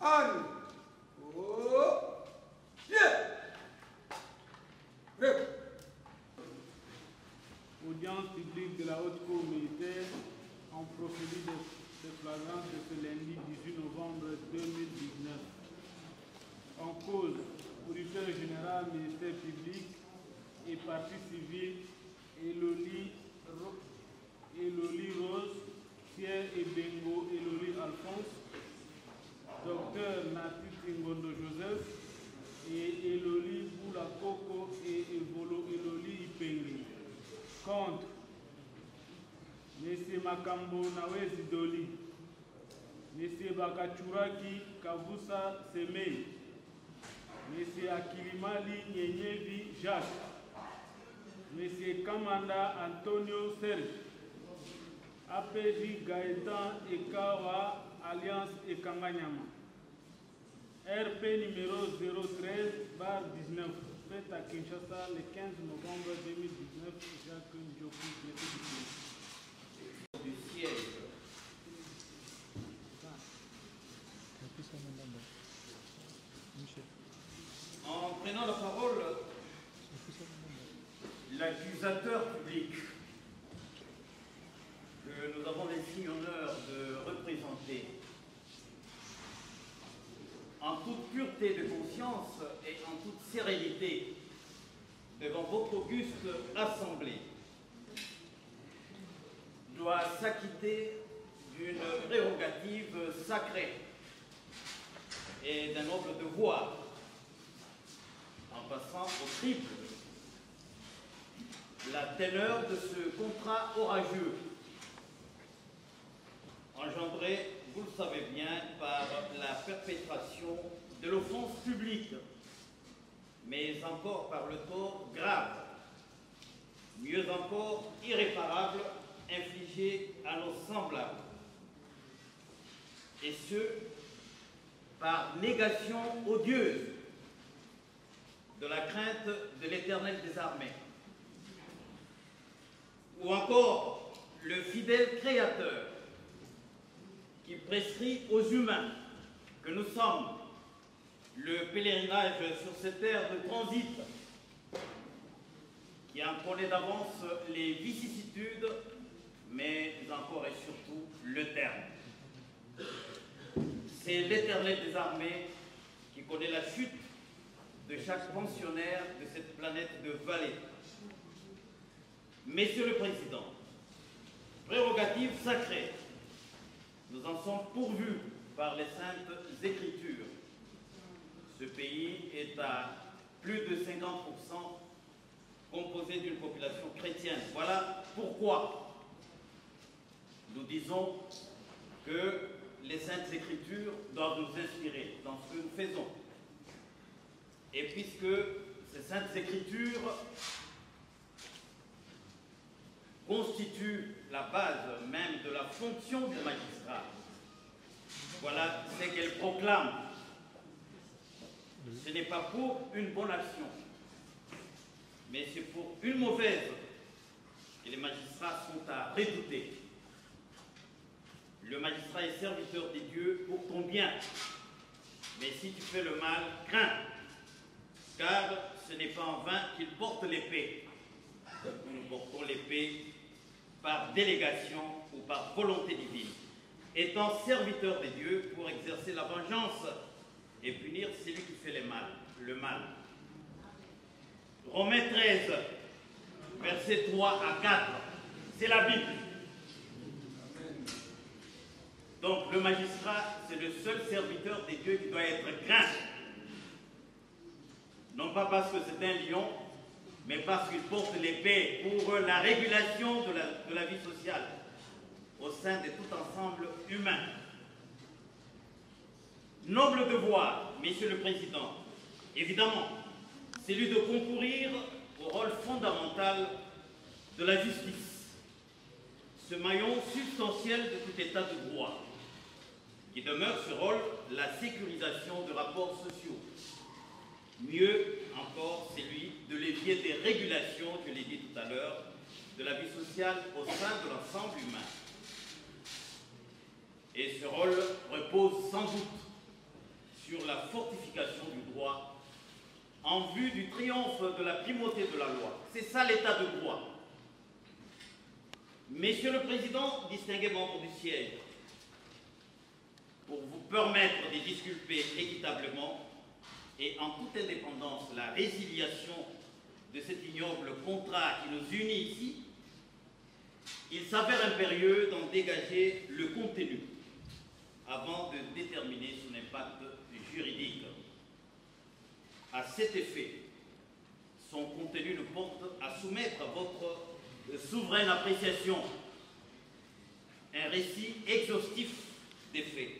Oh. Audience publique de la haute cour militaire en procédure de, de flagrance de ce lundi 18 novembre 2019. En cause, auditeur général, ministère public et partie civile, Eloli, Ro- Eloli Rose, Pierre Eloli Nati Tingondo Joseph et Eloli Boulakoko et Evolo Eloli Ipengri. Contre Monsieur Makambo Nawezi Doli, Monsieur Bakachuraki Kavusa Semei, Monsieur Akilimali Nyenyevi Jacques, Monsieur Kamanda Antonio Serge, APJ Gaëtan Ekawa Alliance Ekanganyama. RP numéro 013 bar 19, fait à Kinshasa le 15 novembre 2019, Jacques Ndjoku, du siège. En prenant la parole, l'accusateur public. Que nous avons l'insigne honneur de représenter, en toute pureté de conscience et en toute sérénité, devant votre auguste assemblée, doit s'acquitter d'une prérogative sacrée et d'un noble devoir, en passant au triple la teneur de ce contrat orageux, engendré, vous le savez bien, par la perpétration de l'offense publique, mais encore par le tort grave, mieux encore irréparable, infligé à nos semblables. Et ce, par négation odieuse de la crainte de l'éternel des armées. Ou encore le fidèle créateur qui prescrit aux humains que nous sommes le pèlerinage sur cette terre de transit qui en connaît d'avance les vicissitudes, mais encore et surtout le terme. C'est l'éternel des armées qui connaît la chute de chaque pensionnaire de cette planète de vallée. Messieurs le Président, prérogative sacrée, nous en sommes pourvus par les saintes écritures. Ce pays est à plus de 50% composé d'une population chrétienne. Voilà pourquoi nous disons que les saintes écritures doivent nous inspirer dans ce que nous faisons. Et puisque ces saintes écritures constituent la base même de la fonction du magistrat, voilà ce qu'elles proclament. Ce n'est pas pour une bonne action, mais c'est pour une mauvaise que les magistrats sont à redouter. Le magistrat est serviteur des dieux pour ton bien. Mais si tu fais le mal, crains, car ce n'est pas en vain qu'il porte l'épée. Nous portons l'épée par délégation ou par volonté divine, étant serviteur des dieux pour exercer la vengeance et punir celui qui fait le mal. Le mal. Romains 13, versets 3 à 4, c'est la Bible. Donc le magistrat, c'est le seul serviteur des dieux qui doit être craint. Non pas parce que c'est un lion, mais parce qu'il porte l'épée pour la régulation de la, vie sociale au sein de tout ensemble humain. Noble devoir, Monsieur le Président, évidemment, c'est lui de concourir au rôle fondamental de la justice, ce maillon substantiel de tout état de droit. qui demeure ce rôle la sécurisation de rapports sociaux. Mieux encore, c'est lui de levier des régulations, je l'ai dit tout à l'heure, de la vie sociale au sein de l'ensemble humain. Et ce rôle repose sans doute sur la fortification du droit en vue du triomphe de la primauté de la loi. C'est ça l'état de droit. Monsieur le Président, distingué membre du siège, pour vous permettre de disculper équitablement et en toute indépendance la résiliation de cet ignoble contrat qui nous unit ici, il s'avère impérieux d'en dégager le contenu avant de déterminer son impact juridique. À cet effet, son contenu nous porte à soumettre à votre souveraine appréciation un récit exhaustif des faits,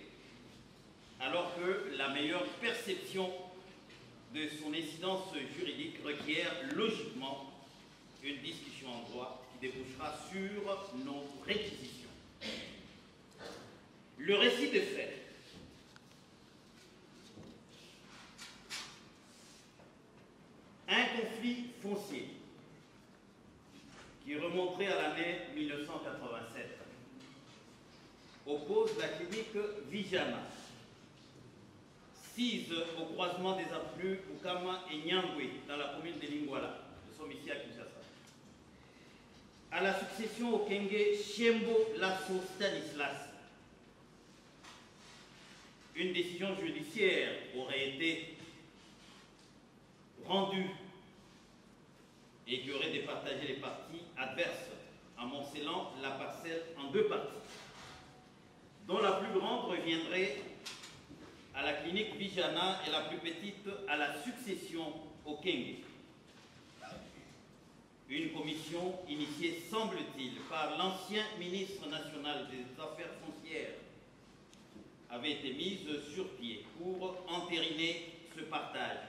alors que la meilleure perception de son incidence juridique requiert logiquement une discussion en droit qui débouchera sur nos réquisitions. Le récit des faits. Un conflit foncier qui remonterait à l'année 1987 oppose la clinique Vijana, au croisement des afflux Ukama et Nyangwe dans la commune de Lingwala. Nous sommes ici à Kinshasa. À la succession au Kenge Chiembo Lasso Stanislas, une décision judiciaire aurait été rendue et qui aurait départagé les parties adverses, amoncelant la parcelle en deux parties, dont la plus grande reviendrait à la clinique Vijana et la plus petite à la succession au Kenge. Une commission initiée, semble-t-il, par l'ancien ministre national des Affaires foncières avait été mise sur pied pour entériner ce partage,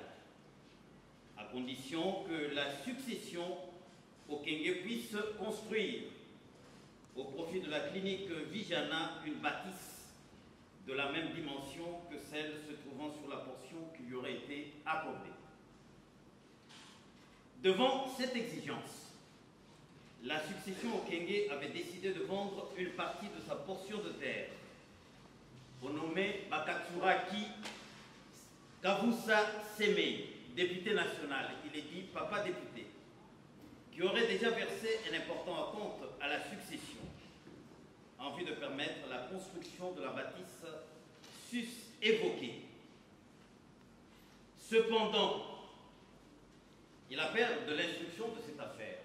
à condition que la succession au Kenge puisse construire, au profit de la clinique Vijana, une bâtisse de la même dimension que celle se trouvant sur la portion qui lui aurait été accordée. Devant cette exigence, la succession au Kenge avait décidé de vendre une partie de sa portion de terre renommé Bakatsuraki Kavusa Semei, député national, il est dit papa député, qui aurait déjà versé un important compte à la succession en vue de permettre la construction de la bâtisse sus évoquée. Cependant, il appelle de l'instruction de cette affaire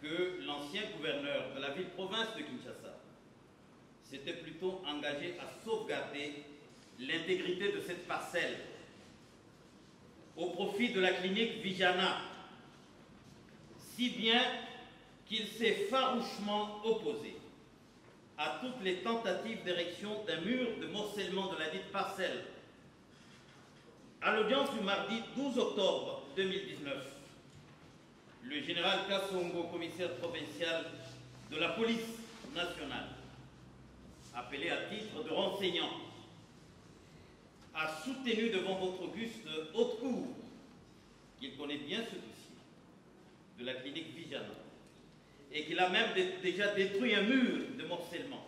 que l'ancien gouverneur de la ville-province de Kinshasa s'était plutôt engagé à sauvegarder l'intégrité de cette parcelle au profit de la clinique Vijana, si bien qu'il s'est farouchement opposé à toutes les tentatives d'érection d'un mur de morcellement de la dite parcelle. À l'audience du mardi 12 octobre 2019, le général Kassongo, commissaire provincial de la police nationale, appelé à titre de renseignant, a soutenu devant votre auguste haute cour qu'il connaît bien ce dossier de la clinique Vijana et qu'il a même déjà détruit un mur de morcellement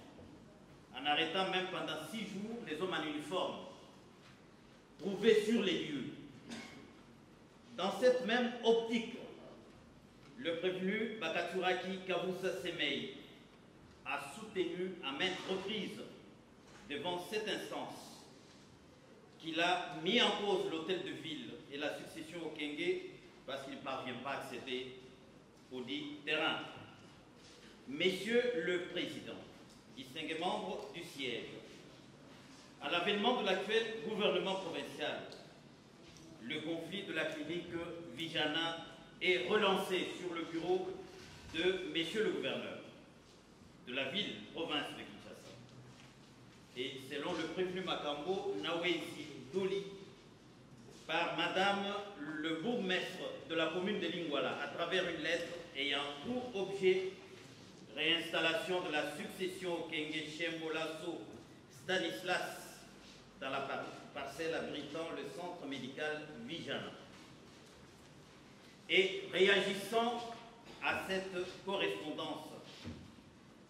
en arrêtant même pendant six jours les hommes en uniforme trouvés sur les lieux. Dans cette même optique, le prévenu Bakaturaki Kavusa Semei a soutenu à maintes reprises devant cette instance qu'il a mis en cause l'hôtel de ville et la succession au Kenge parce qu'il ne parvient pas à accéder au dit terrain. Messieurs le Président, distingués membres du siège, à l'avènement de l'actuel gouvernement provincial, le conflit de la clinique Vijana est relancé sur le bureau de Messieurs le gouverneur de la ville, province de Kinshasa. Et selon le prévenu Makambo Nawezi Doli, par Madame le bourgmestre de la commune de Lingwala, à travers une lettre ayant pour objet réinstallation de la succession au Kenge Shembolasso Stanislas dans la parcelle abritant le centre médical Vijana. Et réagissant à cette correspondance,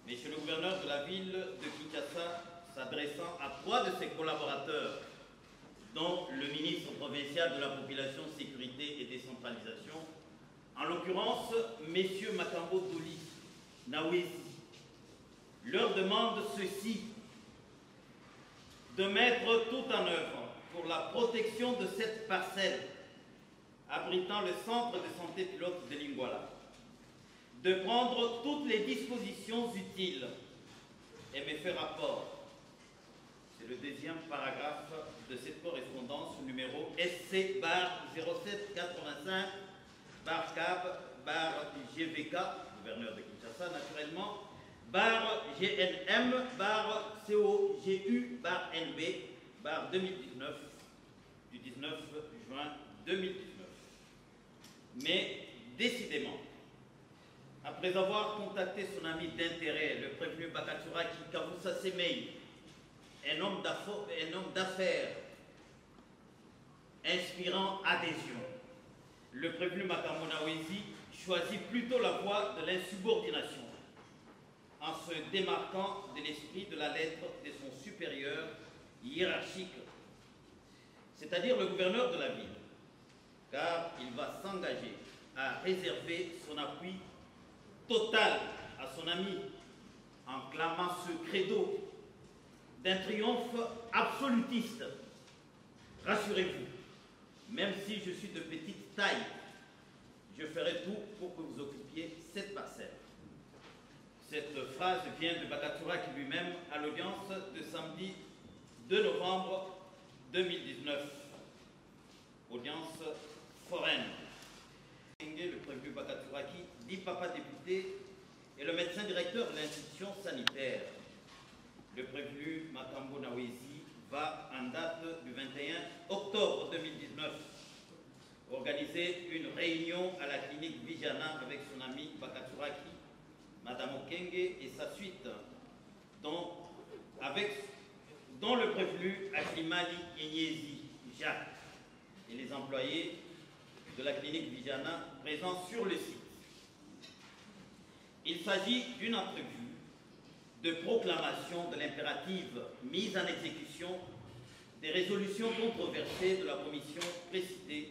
Monsieur le gouverneur de la ville de Kinshasa, s'adressant à trois de ses collaborateurs, dont le ministre provincial de la Population, Sécurité et Décentralisation, en l'occurrence, messieurs Makambo Doli, Nawesi, leur demande ceci. De mettre tout en œuvre pour la protection de cette parcelle abritant le centre de santé pilote de Lingwala, de prendre toutes les dispositions utiles. Et me faire rapport. C'est le deuxième paragraphe de cette correspondance numéro SC bar 0785 bar CAB bar GVK, gouverneur de Kinshasa naturellement, bar GNM bar COGU bar NB bar 2019 du 19 juin 2019. Mais décidément, après avoir contacté son ami d'intérêt, le prévenu Bakaturaki Kavusa Semei, un homme d'affaires inspirant adhésion, le prévenu Makamonawezi choisit plutôt la voie de l'insubordination en se démarquant de l'esprit de la lettre de son supérieur hiérarchique, c'est-à-dire le gouverneur de la ville, car il va s'engager à réserver son appui total à son ami en clamant ce credo d'un triomphe absolutiste. Rassurez-vous, même si je suis de petite taille, je ferai tout pour que vous occupiez cette parcelle. Cette phrase vient de Bakaturaki lui-même à l'audience de samedi 2 novembre 2019. Audience foraine. Le prévu Bakaturaki, dit papa député, et le médecin directeur de l'institution sanitaire. Le prévenu Makambo Nawezi va, en date du 21 octobre 2019, organiser une réunion à la clinique Vijana avec son ami Bakaturaki Madame Okenge et sa suite, dont, avec, dont le prévenu Akimali Yenyezi Jacques et les employés de la clinique Vijana présents sur le site. Il s'agit d'une entrevue de proclamation de l'impérative mise en exécution des résolutions controversées de la commission précitée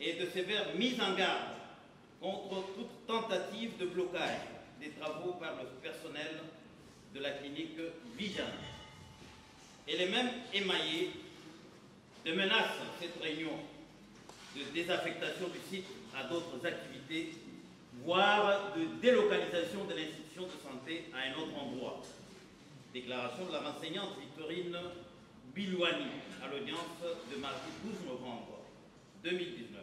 et de sévères mises en garde contre toute tentative de blocage des travaux par le personnel de la clinique Vijan. Elle est même émaillée de menaces, cette réunion, de désaffectation du site à d'autres activités, voire de délocalisation de l'institution de santé à un autre endroit. Déclaration de la renseignante Victorine Bilouani à l'audience de mardi 12 novembre 2019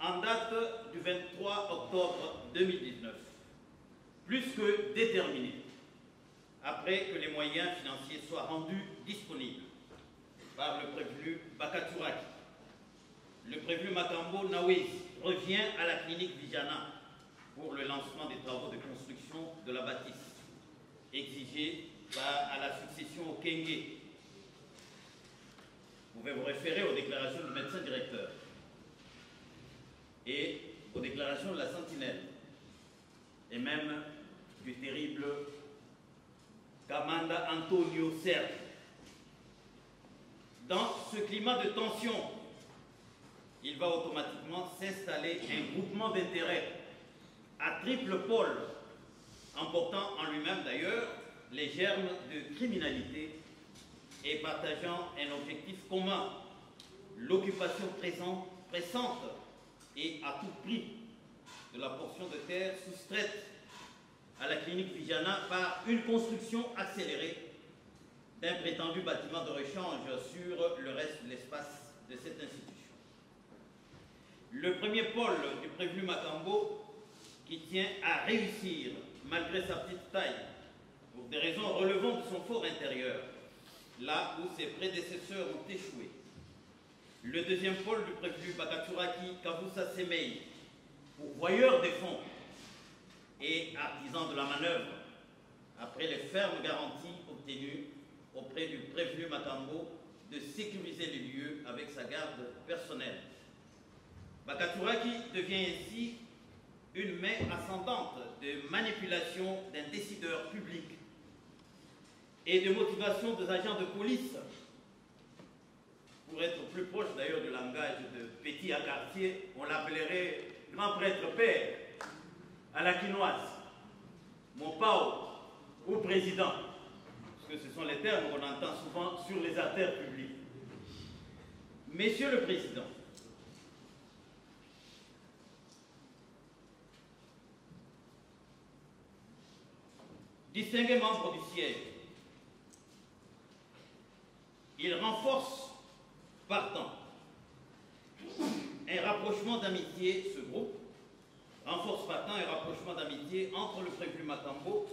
en date du 23 octobre 2019, plus que déterminé, après que les moyens financiers soient rendus disponibles par le prévenu Bakaturaki. Le prévenu Makambo Nawis revient à la clinique Vijana pour le lancement des travaux de construction de la bâtisse exigés à la succession au Kenge. Vous pouvez vous référer aux déclarations du médecin directeur et aux déclarations de la Sentinelle, et même du terrible Kamanda Antonio Serre. Dans ce climat de tension, il va automatiquement s'installer un groupement d'intérêts à triple pôle, emportant en lui-même d'ailleurs les germes de criminalité et partageant un objectif commun, l'occupation pressante et à tout prix de la portion de terre soustraite à la clinique Vijana par une construction accélérée d'un prétendu bâtiment de rechange sur le reste de l'espace de cette institution. Le premier pôle du prévenu Makambo, qui tient à réussir malgré sa petite taille, pour des raisons relevant de son fort intérieur, là où ses prédécesseurs ont échoué, le deuxième pôle du prévenu Bakaturaki Kavusa Semei, pourvoyeur des fonds et artisan de la manœuvre, après les fermes garanties tenu auprès du prévenu Matambo de sécuriser les lieux avec sa garde personnelle. Bakaturaki devient ainsi une main ascendante de manipulation d'un décideur public et de motivation des agents de police. Pour être plus proche d'ailleurs du langage de petit à quartier, on l'appellerait grand prêtre père à la quinoise, mon pao ou président, parce que ce sont les termes qu'on entend souvent sur les artères publiques. Monsieur le Président, distingués membres du siège, il renforce partant un rapprochement d'amitié, ce groupe renforce partant un rapprochement d'amitié entre le prévu Matambo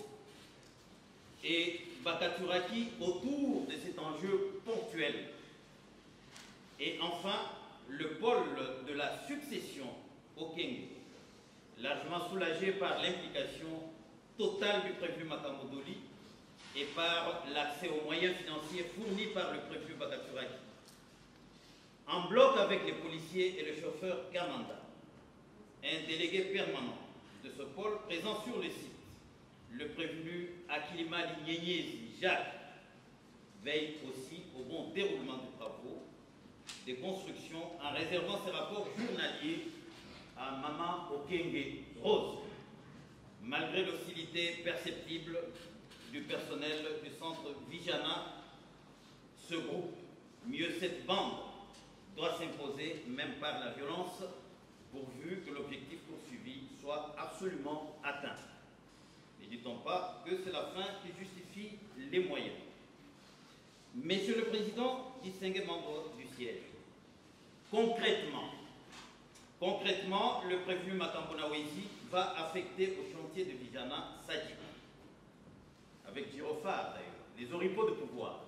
et Bakaturaki autour de cet enjeu ponctuel. Et enfin, le pôle de la succession au Kenge, largement soulagé par l'implication totale du prévu Matamodoli et par l'accès aux moyens financiers fournis par le prévu Bakaturaki. En bloc avec les policiers et le chauffeur Kamanda, un délégué permanent de ce pôle présent sur le site, le prévenu Akilima Lignéniezi Jacques, veille aussi au bon déroulement des travaux, des constructions, en réservant ses rapports journaliers à Maman Okenge Rose, malgré l'hostilité perceptible du personnel du centre Vijana, ce groupe, mieux cette bande, doit s'imposer même par la violence pourvu que l'objectif poursuivi soit absolument atteint. Ne dit-on pas que c'est la fin qui justifie les moyens Monsieur le Président, distingués membres du siège, concrètement, concrètement, le prévenu Matambonawezi va affecter au chantier de Vijana Sajib, avec Girofard d'ailleurs, les oripeaux de pouvoir,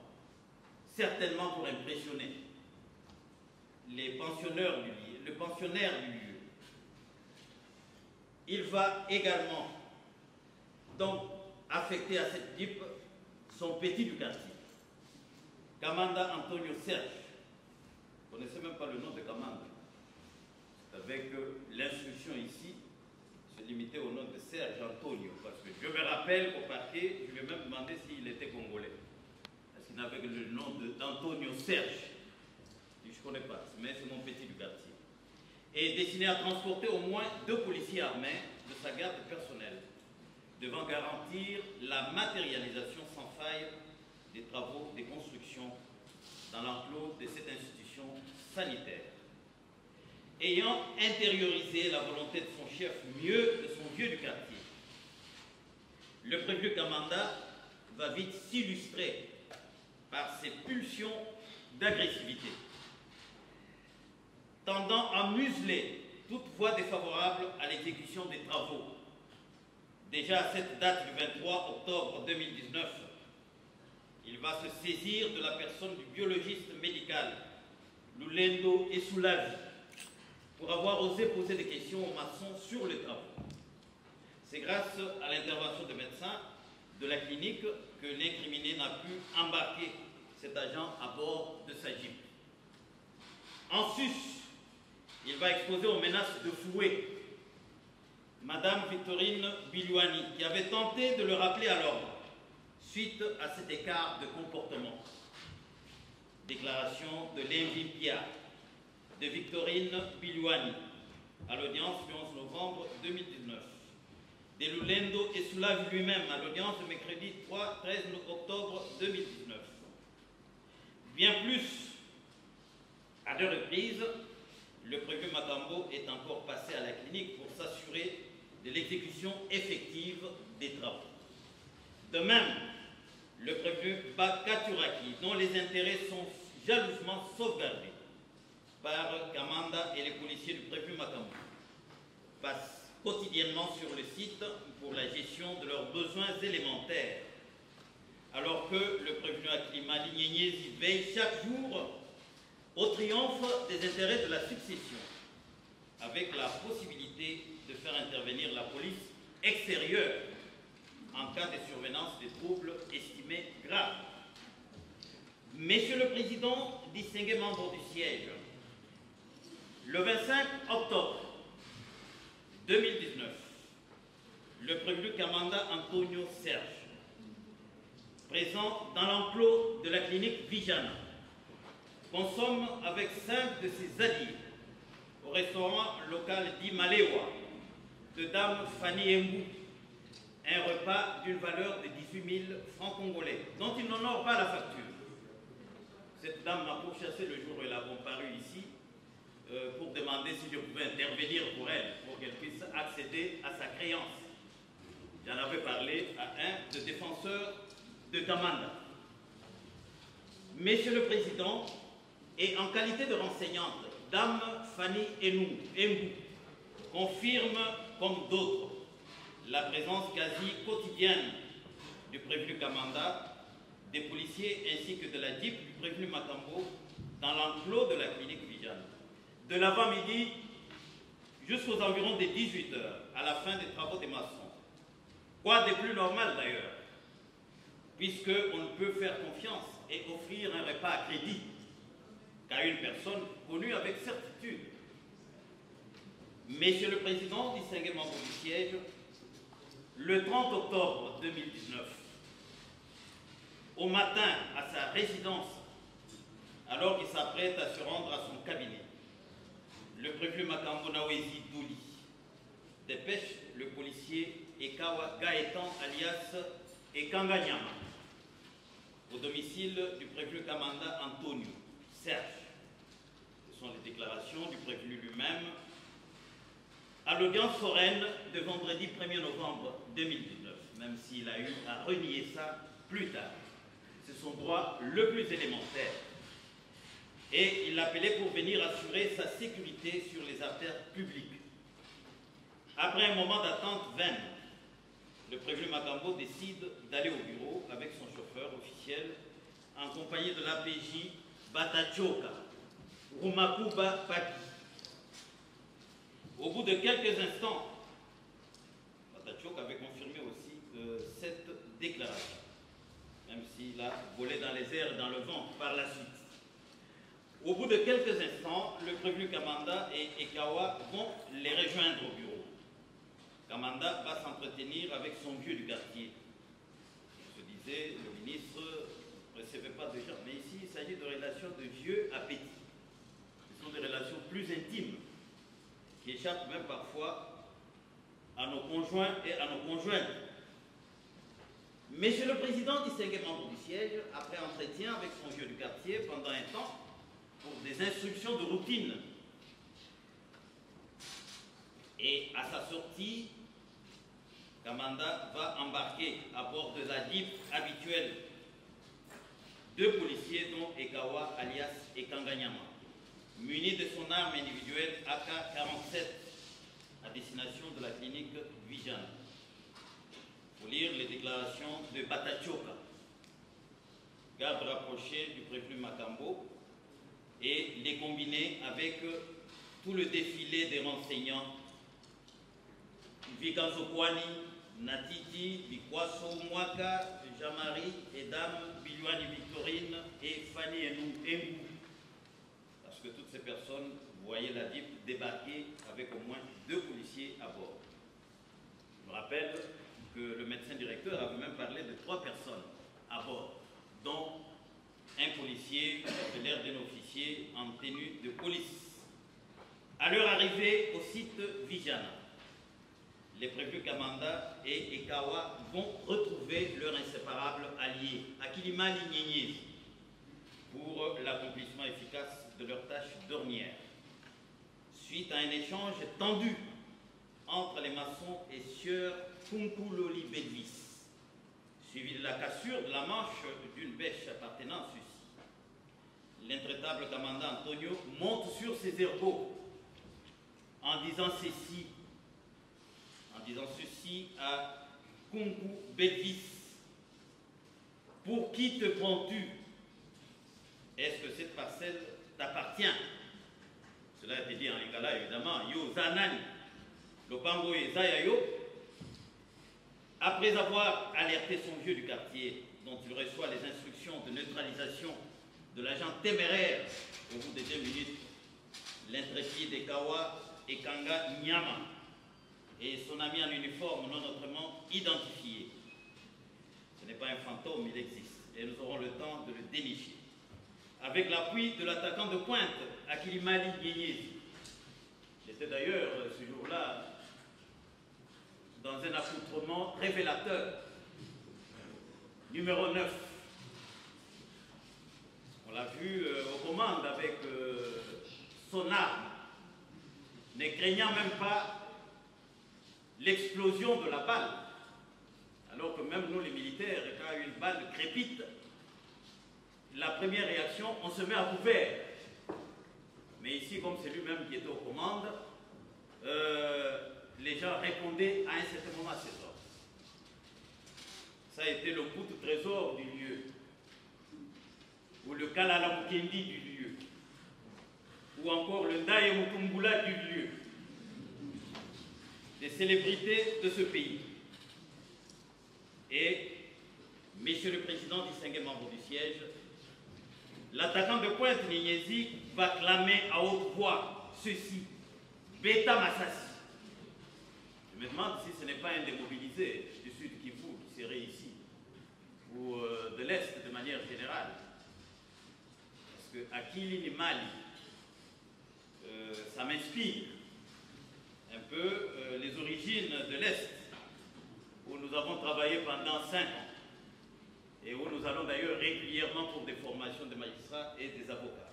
certainement pour impressionner les du lieu, le pensionnaire du lieu. Il va également donc affecter à cette type son petit du quartier, Kamanda Antonio Serge. Vous ne connaissez même pas le nom de Kamanda. Avec euh, l'instruction ici, se limiter au nom de Serge Antonio, parce que je me rappelle au parquet, je lui ai même demandé s'il était congolais. Parce qu'il n'avait que le nom d'Antonio Serge. Ne connais pas, mais c'est mon petit du quartier. Et destiné à transporter au moins deux policiers armés de sa garde personnelle, devant garantir la matérialisation sans faille des travaux des constructions dans l'enclos de cette institution sanitaire. Ayant intériorisé la volonté de son chef mieux de son vieux du quartier, le prévu Kamanda va vite s'illustrer par ses pulsions d'agressivité tendant à museler toute voie défavorable à l'exécution des travaux. Déjà à cette date du 23 octobre 2019, il va se saisir de la personne du biologiste médical, Lulendo Essoulavi, pour avoir osé poser des questions aux maçons sur les travaux. C'est grâce à l'intervention de médecins de la clinique que l'incriminé n'a pu embarquer cet agent à bord de sa jeep. En il va exposer aux menaces de fouet Madame Victorine Bilouani, qui avait tenté de le rappeler à l'ordre suite à cet écart de comportement. Déclaration de Lévi Pia, de Victorine Bilouani, à l'audience du 11 novembre 2019. De Lulendo et Soulav lui-même, à l'audience de mercredi 3, 13 octobre 2019. Bien plus, à deux reprises, le préfet Matambo est encore passé à la clinique pour s'assurer de l'exécution effective des travaux. De même, le préfet Bakaturaki, dont les intérêts sont jalousement sauvegardés par Kamanda et les policiers du préfet Matambo, passe quotidiennement sur le site pour la gestion de leurs besoins élémentaires, alors que le prévenu Lignéniezi veille chaque jour au triomphe des intérêts de la succession, avec la possibilité de faire intervenir la police extérieure en cas de survenance des troubles estimés graves. Monsieur le Président, distingués membres du siège, le 25 octobre 2019, le prévenu Kamanda Antonio Serge, présent dans l'enclos de la clinique Vijana, consomme avec cinq de ses alliés au restaurant local dit Malewa de Dame Fanny Mbou un repas d'une valeur de 18 000 francs congolais, dont il n'honore pas la facture. Cette dame m'a pourchassé le jour où elle a comparu ici euh, pour demander si je pouvais intervenir pour elle, pour qu'elle puisse accéder à sa créance. J'en avais parlé à un des défenseurs de Kamanda. Monsieur le Président, et en qualité de renseignante, Dame Fanny Enou, confirme, comme d'autres, la présence quasi quotidienne du prévenu Kamanda, des policiers ainsi que de la DIP du prévenu Makambo dans l'enclos de la clinique Vijana. De l'avant-midi jusqu'aux environs des 18 heures, à la fin des travaux des maçons. Quoi de plus normal d'ailleurs, puisqu'on ne peut faire confiance et offrir un repas à crédit qu'à une personne connue avec certitude. Monsieur le Président, distingué membre du siège, le 30 octobre 2019, au matin à sa résidence, alors qu'il s'apprête à se rendre à son cabinet, le préfet Makambo Nawezi Douli dépêche le policier Ekawa Gaetan alias Ekanganyama au domicile du prévenu Kamanda Antonio Serge. Ce sont les déclarations du prévenu lui-même à l'audience foraine de vendredi 1er novembre 2019, même s'il a eu à renier ça plus tard. C'est son droit le plus élémentaire. Et il l'appelait pour venir assurer sa sécurité sur les artères publiques. Après un moment d'attente vaine, le prévenu Makambo décide d'aller au bureau avec son chauffeur officiel en compagnie de l'APJ Batachoka, Rumakuba Paki. Au bout de quelques instants, Batachok avait confirmé aussi euh, cette déclaration, même s'il a volé dans les airs et dans le vent par la suite. Au bout de quelques instants, le prévenu Kamanda et Ekawa vont les rejoindre au bureau. Kamanda va s'entretenir avec son vieux du quartier. Je disais, le ministre ne recevait pas de gens, mais ici s'agit de relations de vieux petits. Ce sont des relations plus intimes qui échappent même parfois à nos conjoints et à nos conjointes. Monsieur le Président distingué membre du siège, après entretien avec son vieux du quartier pendant un temps, pour des instructions de routine. Et à sa sortie, Kamanda va embarquer à bord de la habituelle deux policiers dont Ekawa alias Ekanganyama muni de son arme individuelle AK-47 à destination de la clinique Vijan. Pour lire les déclarations de Batachoka, garde rapproché du préfet Makambo, et les combiner avec tout le défilé des renseignants Vikanzo Kwani, Natiti, Bikwaso Mwaka, Jamari, Edam, Biluani Et Fanny Enou parce que toutes ces personnes voyaient la DIP débarquer avec au moins deux policiers à bord. Je me rappelle que le médecin directeur avait même parlé de trois personnes à bord, dont un policier de l'air d'un officier en tenue de police. À leur arrivée au site Vijana, les prévus Kamanda et Ekawa vont retrouver leur inséparable allié, Akilima Lignénier, pour l'accomplissement efficace de leur tâche dernière. Suite à un échange tendu entre les maçons et sieur Kunkuloli Bedvis, suivi de la cassure de la manche d'une bêche appartenant à ceci. L'intraitable commandant Antonio monte sur ses ergots en disant ceci, disant ceci à Kunku Bedvis. Pour qui te prends-tu? Est-ce que cette parcelle t'appartient? Cela a été dit en lingala évidemment. Yo Zanani, Lopango et Zayayo. Après avoir alerté son vieux du quartier, dont il reçoit les instructions de neutralisation de l'agent téméraire, au bout de deux minutes, l'intrépide Kawa Ekanga Nyama et son ami en uniforme non autrement identifié. Ce n'est pas un fantôme, il existe, et nous aurons le temps de le dénicher. Avec l'appui de l'attaquant de pointe, Akilimali Nyenyezi. J'étais d'ailleurs ce jour-là dans un accoutrement révélateur. Numéro 9. On l'a vu euh, aux commandes avec euh, son arme, ne craignant même pas l'explosion de la balle. Alors que même nous, les militaires, quand une balle crépite, la première réaction, on se met à couvert. Mais ici, comme c'est lui-même qui était aux commandes, euh, les gens répondaient à un certain moment à ces ordres. Ça a été le coup de trésor du lieu, ou le Kalalamukendi du lieu, ou encore le Mukumbula du lieu, des célébrités de ce pays. Et, Monsieur le Président distingué membre du siège, l'attaquant de pointe Nignesi va clamer à haute voix ceci, Beta Massassi. Je me demande si ce n'est pas un démobilisé du sud Kivu qui serait ici, ou euh, de l'Est de manière générale. Parce que Akili Mali, euh, ça m'inspire un peu euh, les origines de l'Est, où nous avons travaillé pendant cinq ans, et où nous allons d'ailleurs régulièrement pour des formations de magistrats et des avocats.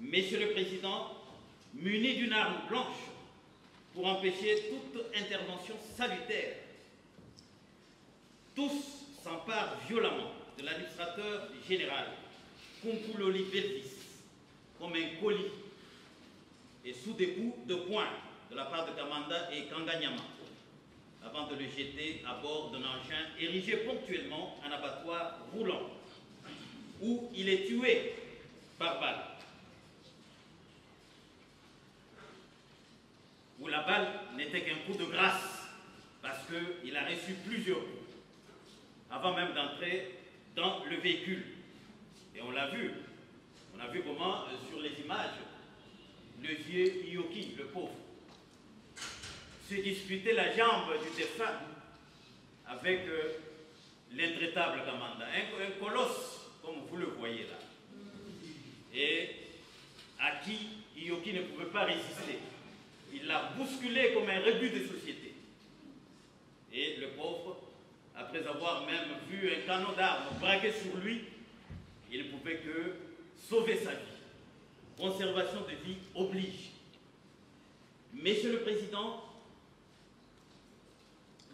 Monsieur le Président, muni d'une arme blanche, pour empêcher toute intervention salutaire. Tous s'emparent violemment de l'administrateur général, Kumpuloli Belvis, comme un colis, et sous des coups de poing de la part de Kamanda et Kanganyama, avant de le jeter à bord d'un engin érigé ponctuellement en abattoir roulant, où il est tué par balle. où la balle n'était qu'un coup de grâce, parce qu'il a reçu plusieurs coups, avant même d'entrer dans le véhicule. Et on l'a vu, on a vu comment, euh, sur les images, le vieux Yoki, le pauvre, se disputait la jambe du défunt avec euh, l'intraitable Kamanda, un, colosse, comme vous le voyez là, et à qui Yoki ne pouvait pas résister il l'a bousculé comme un rebut de société. Et le pauvre, après avoir même vu un canon d'armes braqué sur lui, il ne pouvait que sauver sa vie. Conservation de vie oblige. Monsieur le Président,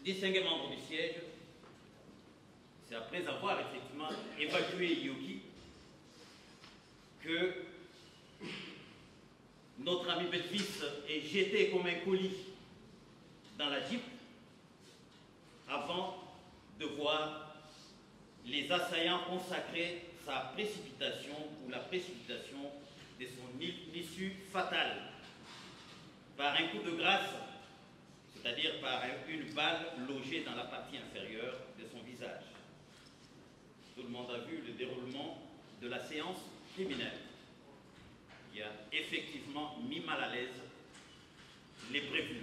distingué membre du siège, c'est après avoir effectivement évacué Yogi que notre ami Belvis est jeté comme un colis dans la Jeep avant de voir les assaillants consacrer sa précipitation ou la précipitation de son issue fatale. Par un coup de grâce, c'est-à-dire par une balle logée dans la partie inférieure de son visage. Tout le monde a vu le déroulement de la séance criminelle qui a effectivement mis mal à l'aise les prévenus.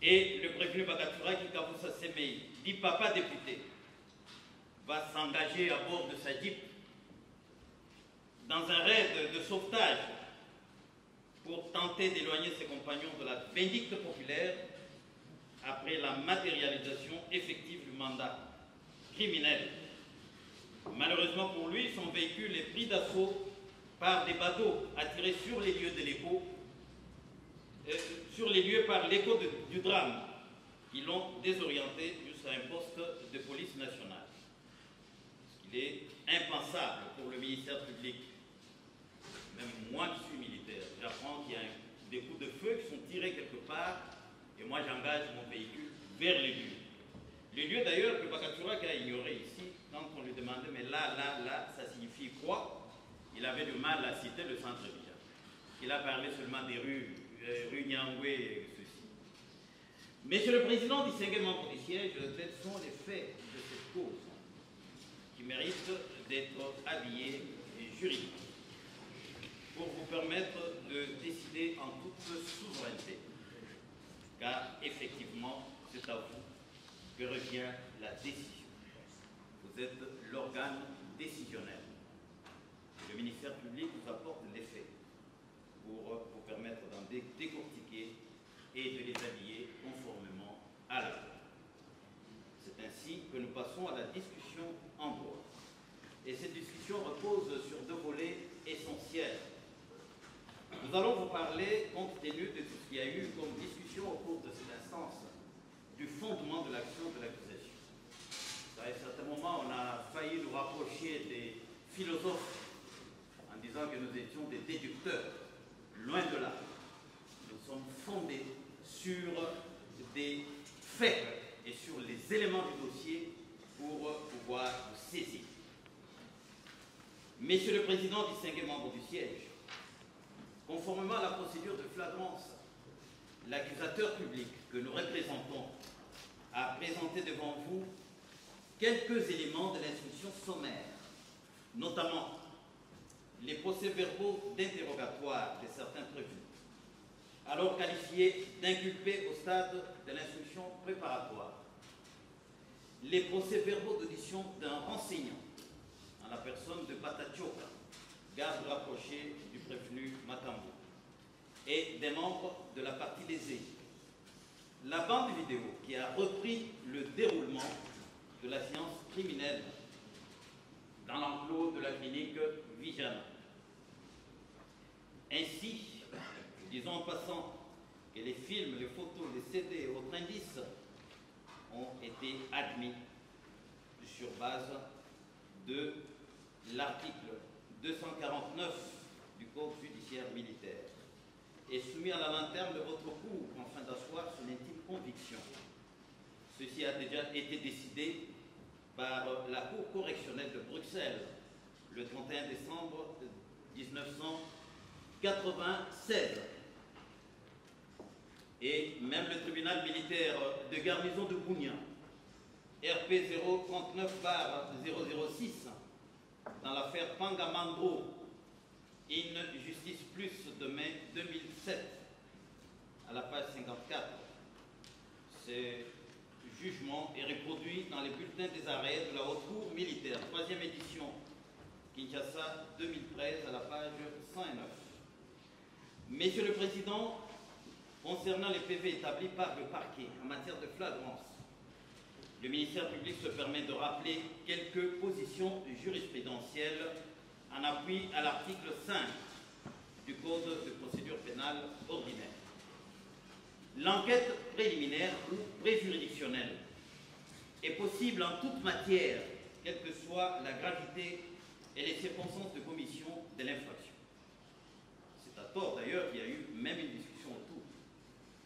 Et le prévenu Bagatura qui Kavusa Semei, dit papa député, va s'engager à bord de sa Jeep dans un raid de sauvetage pour tenter d'éloigner ses compagnons de la vindicte populaire après la matérialisation effective du mandat criminel. Malheureusement pour lui, son véhicule est pris d'assaut par des bateaux attirés sur les lieux de l'écho, euh, sur les lieux par l'écho du drame, qui l'ont désorienté jusqu'à un poste de police nationale. Il est impensable pour le ministère public, même moi qui j'apprends qu'il y a des coups de feu qui sont tirés quelque part, et moi j'engage mon véhicule vers les lieux. Les lieux d'ailleurs que Bakatura a ignoré ici, quand on lui demandait, mais là, là, là, ça signifie quoi? Il avait du mal à citer le centre-ville. Il a parlé seulement des rues, euh, rue Nyangwe et ceci. Monsieur le Président, distingué membre du siège, tels sont les faits de cette cause qui méritent d'être habillé juridique pour vous permettre de décider en toute souveraineté. Car effectivement, c'est à vous que revient la décision. Vous êtes l'organe décisionnel. Le ministère public vous apporte les faits pour vous permettre d'en décortiquer et de les habiller conformément à la loi. C'est ainsi que nous passons à la discussion en droit. Et cette discussion repose sur deux volets essentiels. Nous allons vous parler, compte tenu de tout ce qu'il y a eu comme discussion au cours de cette instance, du fondement de l'action de l'accusation. À un certain moment, on a failli nous rapprocher des philosophes en disant que nous étions des déducteurs. Loin de là. Nous sommes fondés sur des faits et sur les éléments du dossier pour pouvoir vous saisir. Monsieur le Président, distingué membre du siège, conformément à la procédure de flagrance, l'accusateur public que nous représentons a présenté devant vous quelques éléments de l'instruction sommaire, notamment les procès-verbaux d'interrogatoire de certains prévenus, alors qualifiés d'inculpés au stade de l'instruction préparatoire, les procès-verbaux d'audition d'un renseignant en la personne de Batachoka, garde rapproché Matambo, et des membres de la partie lésée. La bande vidéo qui a repris le déroulement de la science criminelle dans l'enclos de la clinique Vijana. Ainsi, disons en passant que les films, les photos, les CD et autres indices ont été admis sur base de l'article 249 judiciaire militaire et soumis à la lanterne de votre cour afin d'asseoir son intime conviction. Ceci a déjà été décidé par la Cour correctionnelle de Bruxelles le 31 décembre 1996. Et même le tribunal militaire de garnison de Bougnan, RP 039 006, dans l'affaire Pangamandro, in Justice Plus de mai 2007, à la page 54. Ce jugement est reproduit dans les bulletins des arrêts de la Haute Cour militaire, troisième édition, Kinshasa 2013, à la page 109. Monsieur le Président, concernant les PV établis par le parquet en matière de flagrance, le ministère public se permet de rappeler quelques positions jurisprudentielles en appui à l'article 5 du Code de procédure pénale ordinaire. L'enquête préliminaire ou préjuridictionnelle est possible en toute matière, quelle que soit la gravité et les circonstances de commission de l'infraction. C'est à tort d'ailleurs qu'il y a eu même une discussion autour,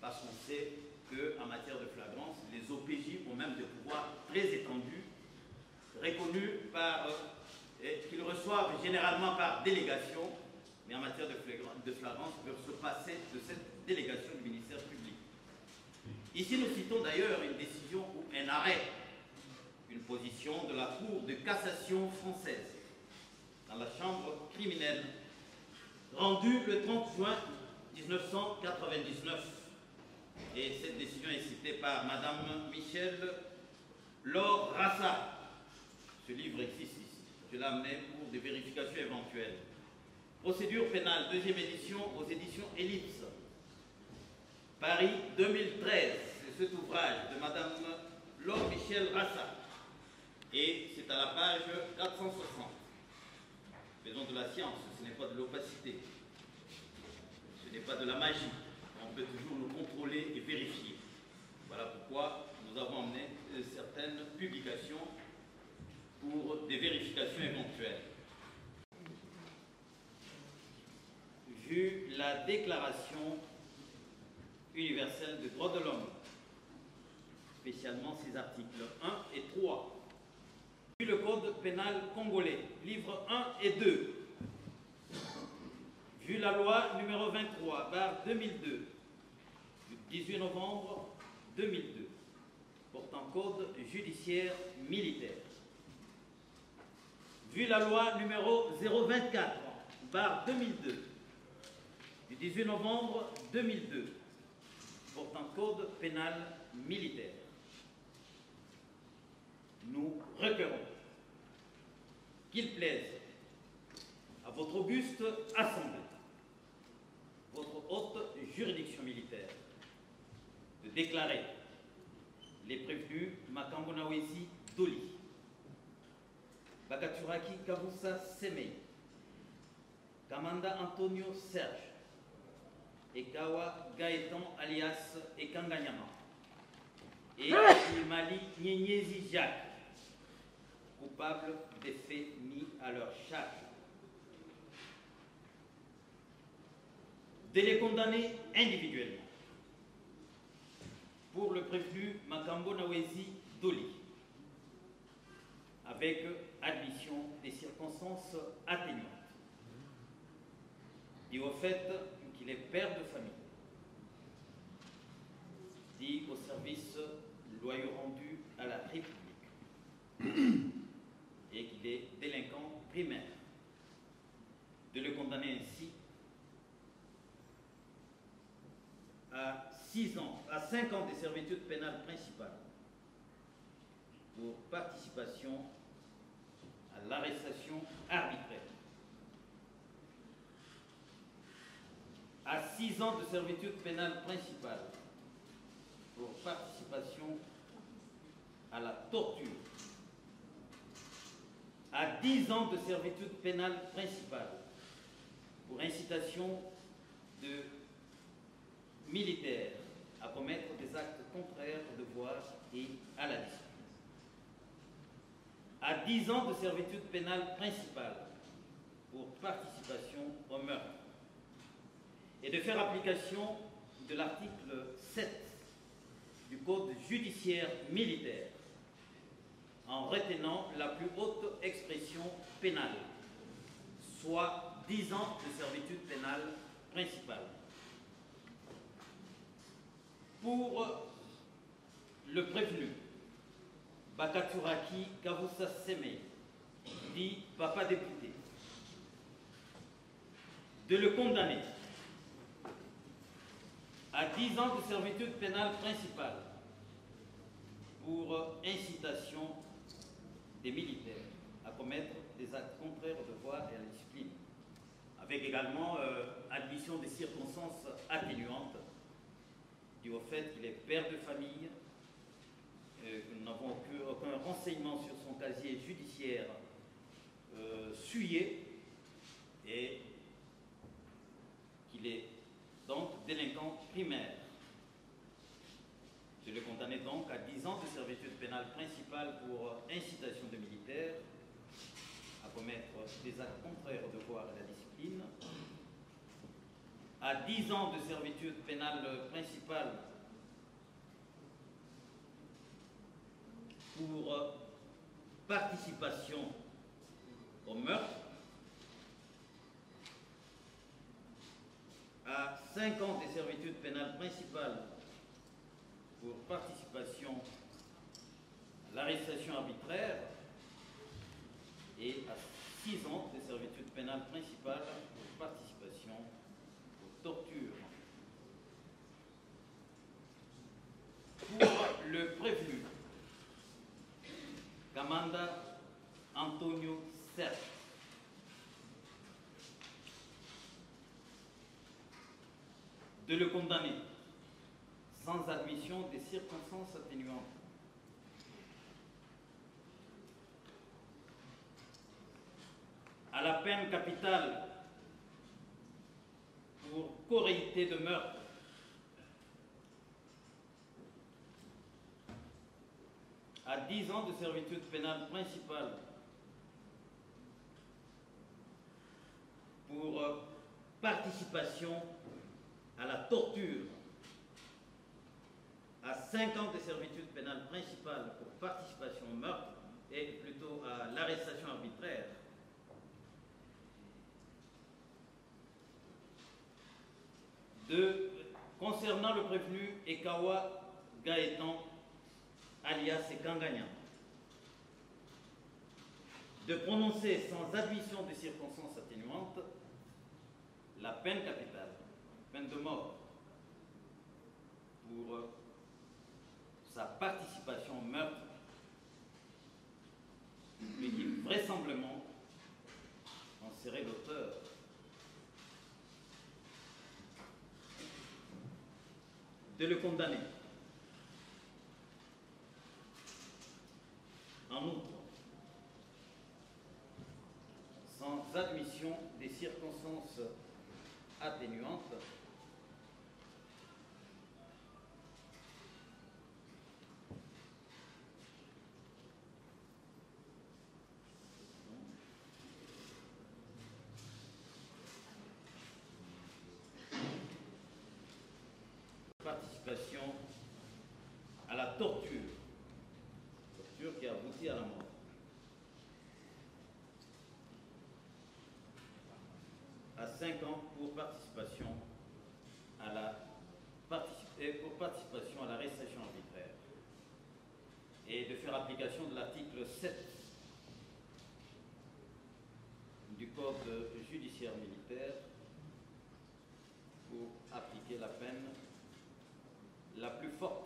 parce qu'on sait qu'en matière de flagrance, les OPJ ont même des pouvoirs très étendus, reconnus par, euh, qu'ils reçoivent généralement par délégation, mais en matière de flagrance, de flagrance peuvent se passer de cette délégation du ministère public. Ici, nous citons d'ailleurs une décision ou un arrêt, une position de la Cour de cassation française dans la chambre criminelle, rendue le 30 juin 1999 et cette décision est citée par Madame Michel Laure Rassa. Ce livre existe l'ai amené pour des vérifications éventuelles. Procédure pénale, deuxième édition aux éditions Ellipse. Paris 2013. C'est cet ouvrage de Madame Laure Michel Rassa. Et c'est à la page 460. Faisons de la science, ce n'est pas de l'opacité. Ce n'est pas de la magie on peut toujours nous contrôler et vérifier. Voilà pourquoi nous avons emmené certaines publications pour des vérifications éventuelles. Vu la Déclaration universelle des droits de l'homme, spécialement ses articles 1 et 3, vu le Code pénal congolais, livres 1 et 2, vu la loi numéro 23, barre 2002, 18 novembre 2002, portant code judiciaire militaire. Vu la loi numéro 024, barre 2002, du 18 novembre 2002, portant code pénal militaire, nous requérons qu'il plaise à votre auguste assemblée, votre haute juridiction militaire, de déclarer les prévenus Makambo Nawezi Doli, Bakaturaki Kabusa Semei, Kamanda Antonio Serge, Ekawa Gaëtan alias Ekanganyama, et Mali Nyenyezi Jacques, coupables des faits mis à leur charge. De les condamner individuellement. Pour le prévenu Makambo Nawezi Doli, avec admission des circonstances atténuantes, dit au fait qu'il est père de famille, dit au service loyaux rendu à la République. Et qu'il est délinquant primaire, de le condamner ainsi à 6 ans, à 5 ans de servitude pénale principale pour participation l'arrestation arbitraire, à 6 ans de servitude pénale principale pour participation à la torture, à 10 ans de servitude pénale principale pour incitation de militaires à commettre des actes contraires au devoir et à la discipline. À 10 ans de servitude pénale principale pour participation au meurtre et de faire application de l'article 7 du Code judiciaire militaire en retenant la plus haute expression pénale, soit 10 ans de servitude pénale principale. Pour le prévenu, Bakaturaki Kavusa Seme, dit papa député, de le condamner à 10 ans de servitude pénale principale pour incitation des militaires à commettre des actes contraires au devoir et à la discipline, avec également euh, admission des circonstances atténuantes dû au fait qu'il est père de famille, euh, que nous n'avons aucun, aucun, renseignement sur son casier judiciaire euh, suyé et qu'il est donc délinquant primaire. Je le condamnais donc à 10 ans de servitude pénale principale pour incitation de militaires à commettre des actes contraires au devoir et à la discipline, à 10 ans de servitude pénale principale pour participation au meurtre, à 5 ans de servitude pénale principale pour participation à l'arrestation arbitraire et à 6 ans de servitude pénale principale pour participation aux tortures. Pour le prévenu, Kamanda Antonio Serge, de le condamner sans admission des circonstances atténuantes. À la peine capitale pour corréité de meurtre. À 10 ans de servitude pénale principale pour euh, participation à la torture à 5 ans de servitude pénale principale pour participation au meurtre et plutôt à l'arrestation arbitraire. Concernant le prévenu Ekawa Gaëtan alias Kanganya, de prononcer sans admission de circonstances atténuantes la peine capitale, peine de mort, pour sa participation au meurtre, mais qui vraisemblablement en serait l'auteur. De le condamner. En outre, sans admission des circonstances atténuantes, participation à la torture, qui a abouti à la mort. À 5 ans pour participation à la à l'arrestation arbitraire et de faire application de l'article 7 du Code judiciaire militaire pour appliquer la peine la plus forte,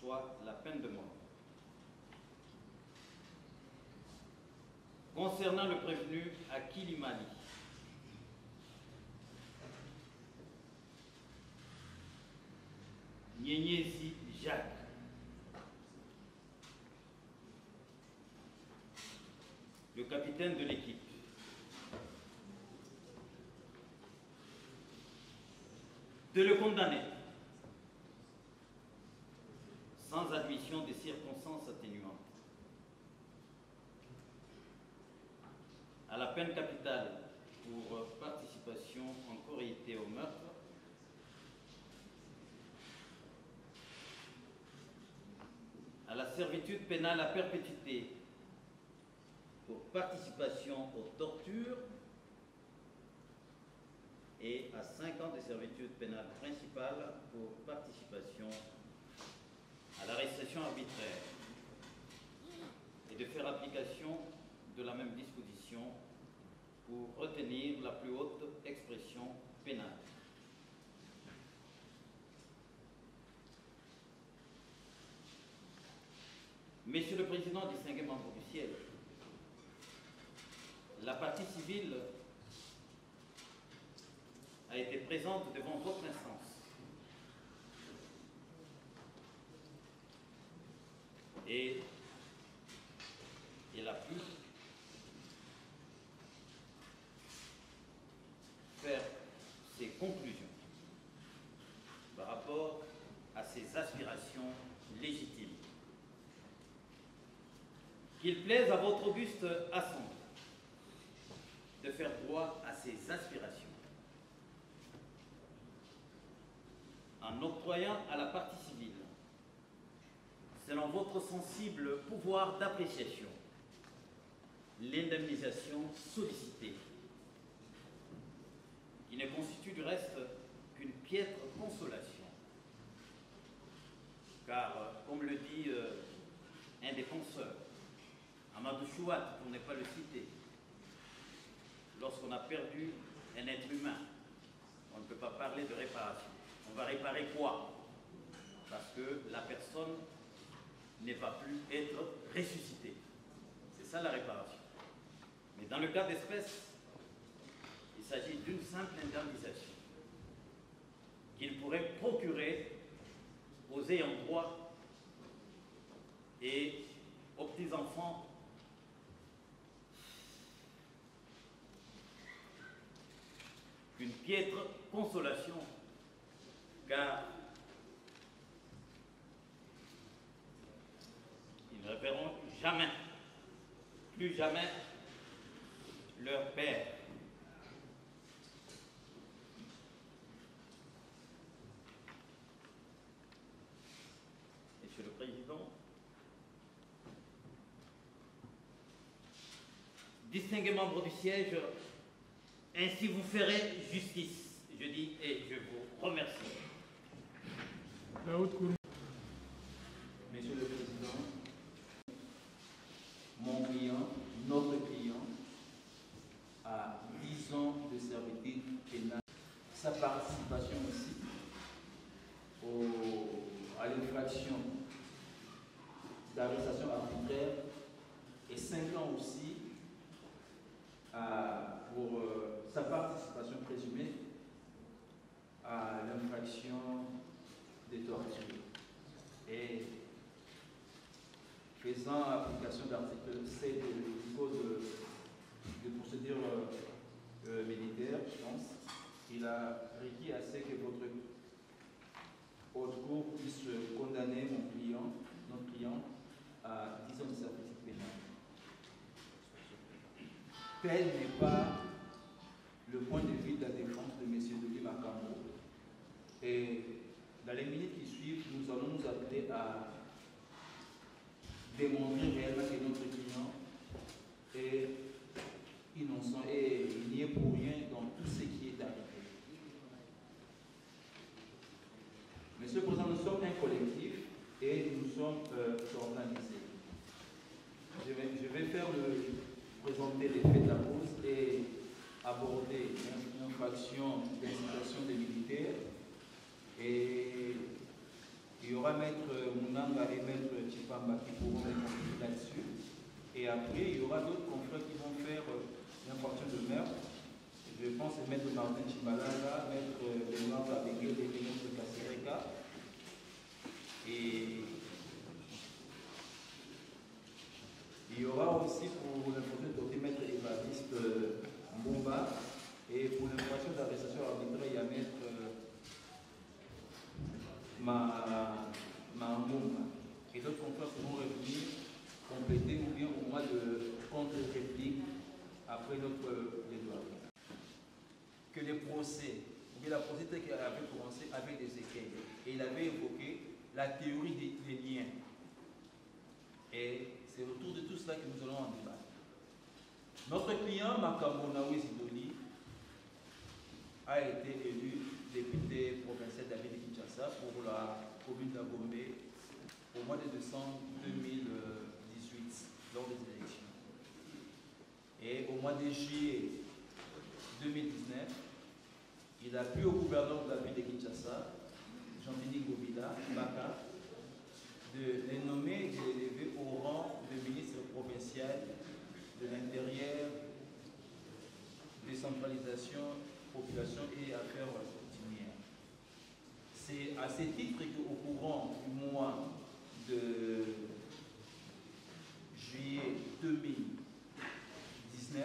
soit la peine de mort. Concernant le prévenu Akilimali, Nyenyezi Jacques, le capitaine de l'équipe, de le condamner. Sans admission des circonstances atténuantes. À la peine capitale pour participation en corréité au meurtre, à la servitude pénale à perpétuité pour participation aux tortures et à 5 ans de servitude pénale principale pour participation à l'arrestation arbitraire et de faire application de la même disposition pour retenir la plus haute expression pénale. Monsieur le Président, distingué membre du ciel, la partie civile a été présente devant votre instance et il a pu faire ses conclusions par rapport à ses aspirations légitimes. Qu'il plaise à votre auguste assemblée de faire droit à ses aspirations en octroyant à la partie civile selon votre sensible pouvoir d'appréciation, l'indemnisation sollicitée, qui ne constitue du reste qu'une piètre consolation. Car, comme le dit euh, un défenseur, Amadou Chouat, pour ne pas le citer, lorsqu'on a perdu un être humain, on ne peut pas parler de réparation. On va réparer quoi? Parce que la personne n'est pas pu être ressuscité. C'est ça la réparation. Mais dans le cas d'espèce, il s'agit d'une simple indemnisation qu'il pourrait procurer aux ayants droit et aux petits-enfants une piètre consolation, car ils ne verront jamais, plus jamais, leur père. Monsieur le Président, distingués membres du siège, ainsi vous ferez justice, je dis, et je vous remercie. La haute cour. Monsieur le Président, mon client, notre client, à 10 ans de servitude pénale. Sa participation aussi au- à l'infraction d'arrestation arbitraire et 5 ans aussi à- pour euh, sa participation présumée à l'infraction de torture. Et faisant application de l'article 7 du Code de, procédure euh, militaire, je pense, il a requis assez que votre haute cour puisse condamner mon client, notre client, à 10 ans de servitude pénale. Tel n'est pas le point de vue de la défense de M. Denis Makambo. Et dans les minutes qui suivent, nous allons nous appeler à démontrer réellement que notre client est innocent et il n'y est pour rien dans tout ce qui est arrivé. Monsieur le Président, nous sommes un collectif et nous sommes euh, organisés. Je vais, je vais faire le, présenter les faits et aborder une infraction d'incitation des militaires. Et il y aura Maître Mounanga et Maître Chipamba qui pourront répondre là-dessus. Et après, il y aura d'autres confrères qui vont faire euh, l'infraction de meurtre. Je pense à Maître Martin Chibalala, Maître Benoît Babengel et Maître Kassereka. Et il y aura aussi pour l'infraction de Maître Évariste euh. Et pour l'infraction d'arrestation arbitraire, il y a euh, Ma, ma. Et d'autres confrères pourront revenir compléter ou bien au moins de contre-réplique après notre euh, plaidoirie. Que les procès, ou bien la procédure qui avait commencé avec des écueils. Et il avait évoqué la théorie des, des liens. Et c'est autour de tout cela que nous allons en débattre. Notre client, Makamonawi Zidoli, a été élu député provincial David de Kinshasa pour la commune d'Agombe au mois de décembre 2018, lors des élections. Et au mois de juillet 2019, il a plu au gouverneur de la ville de Kinshasa, Jean-Denis Gobila, Baka, de les nommer et de les élever au rang de ministre provincial de l'Intérieur, décentralisation, population et affaires coutumières. C'est à ce titre qu'au courant du mois de juillet 2019,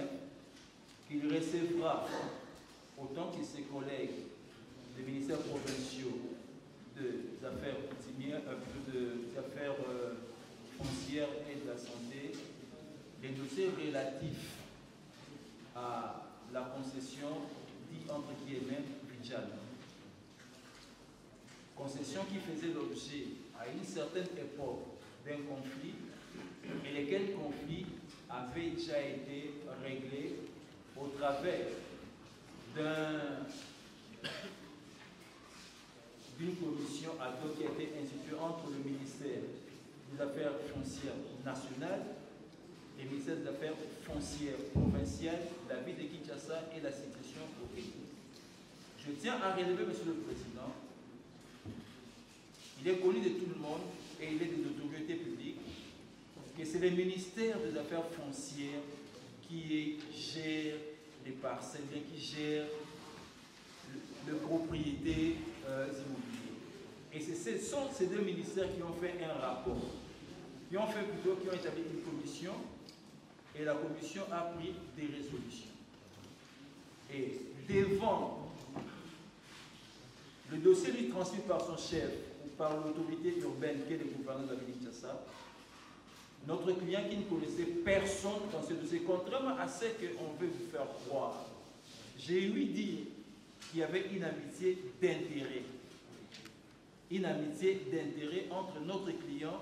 qu'il recevra autant que ses collègues des ministères provinciaux des affaires coutumières, euh, des affaires euh, foncières et de la santé, les dossiers relatifs à la concession dit entre guillemets Vijal. Concession qui faisait l'objet à une certaine époque d'un conflit et lesquels conflits avaient déjà été réglés au travers d'un d'une commission ad hoc qui a été instituée entre le ministère des Affaires foncières nationales le ministère des Affaires foncières provinciales, la ville de Kinshasa et la situation au pays. Je tiens à relever, Monsieur le Président, il est connu de tout le monde et il est de l'autorité publique que c'est le ministère des Affaires foncières qui gère les parcelles, qui gère les propriétés euh, immobilières. Et ce sont ces deux ministères qui ont fait un rapport, qui ont fait plutôt, qui ont établi une commission, et la commission a pris des résolutions. Et devant le dossier lui transmis par son chef ou par l'autorité urbaine qui est le gouverneur de la Kinshasa, notre client qui ne connaissait personne dans ce dossier, contrairement à ce qu'on veut vous faire croire, j'ai lui dire qu'il y avait une amitié d'intérêt. Une amitié d'intérêt entre notre client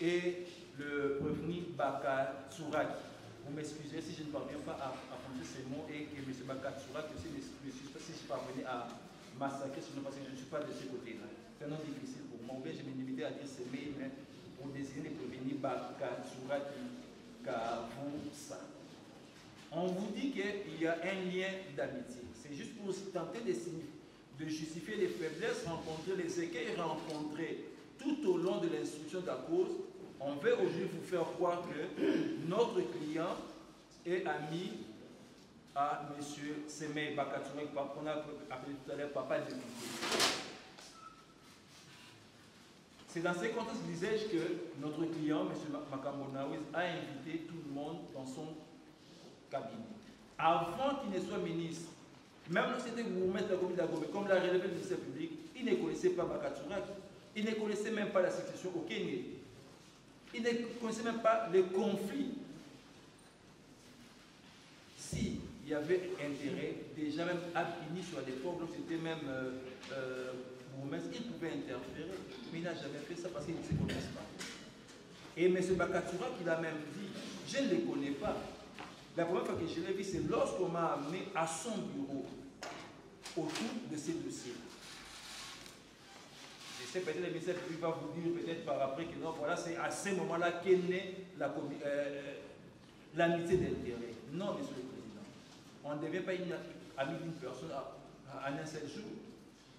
et le prévenu Baka Tsouraki. Vous m'excusez si je ne parviens pas à, à prononcer ces mots et que M. Baka Tsouraki aussi m'excuse si je parvenais à massacrer ce nom parce que je ne suis pas de ce côté-là. C'est un nom difficile pour moi. Bien je me limitais à dire ces mais pour désigner le prévenu Baka Tsouraki car qu'il y a un lien d'amitié. C'est juste pour tenter de, justifier les faiblesses, rencontrer les écueils rencontrés tout au long de l'instruction de la cause. On veut aujourd'hui vous faire croire que notre client est ami à M. Semé Bakatourek, qu'on a appelé tout à l'heure papa de C'est dans ces contextes, disais-je, que notre client, M. Makambonaouis, a invité tout le monde dans son cabinet. Avant qu'il ne soit ministre, même lorsqu'il était gourmet la commune comme l'a relevé le ministère public, il ne connaissait pas Bakatourak, il ne connaissait même pas la situation au Kenya, il ne connaissait même pas les conflits. Si il y avait intérêt, déjà même Abini sur l'époque, c'était même euh, euh, il pouvait interférer, mais il n'a jamais fait ça parce qu'il ne se connaissent pas. Et M. Bakatura qui l'a même dit, je ne les connais pas. La première fois que je l'ai vu, c'est lorsqu'on m'a amené à son bureau autour de ces dossiers. Je sais peut-être le public va vous dire peut-être par après que non, voilà, c'est à ce moment-là qu'est née euh, l'amitié d'intérêt. Non, Monsieur le Président. On ne devient pas une, ami d'une personne à, un seul jour.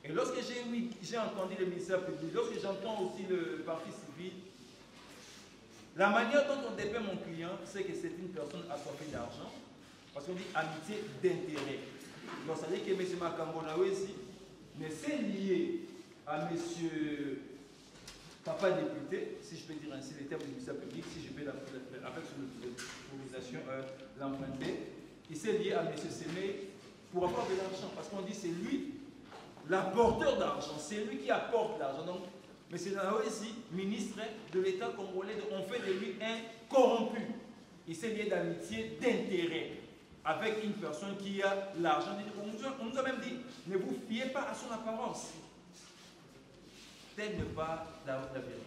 Et lorsque j'ai entendu le ministère public, lorsque j'entends aussi le parti civil, la manière dont on dépeint mon client, c'est que c'est une personne assoiffée d'argent, parce qu'on dit amitié d'intérêt. Donc ça veut dire que M. Makambonawesi mais c'est lié à M. Papa député, si je peux dire ainsi les termes du ministère public, si je peux, avec son autorisation, euh, l'emprunter. Il s'est lié à M. Semé pour avoir de l'argent, parce qu'on dit c'est lui l'apporteur d'argent, c'est lui qui apporte l'argent. Donc, M. Nawesi, ministre de l'État congolais, on fait de lui un corrompu. Il s'est lié d'amitié, d'intérêt avec une personne qui a l'argent. On, nous a même dit, ne vous fiez pas à son apparence. Tel n'est pas la, vérité.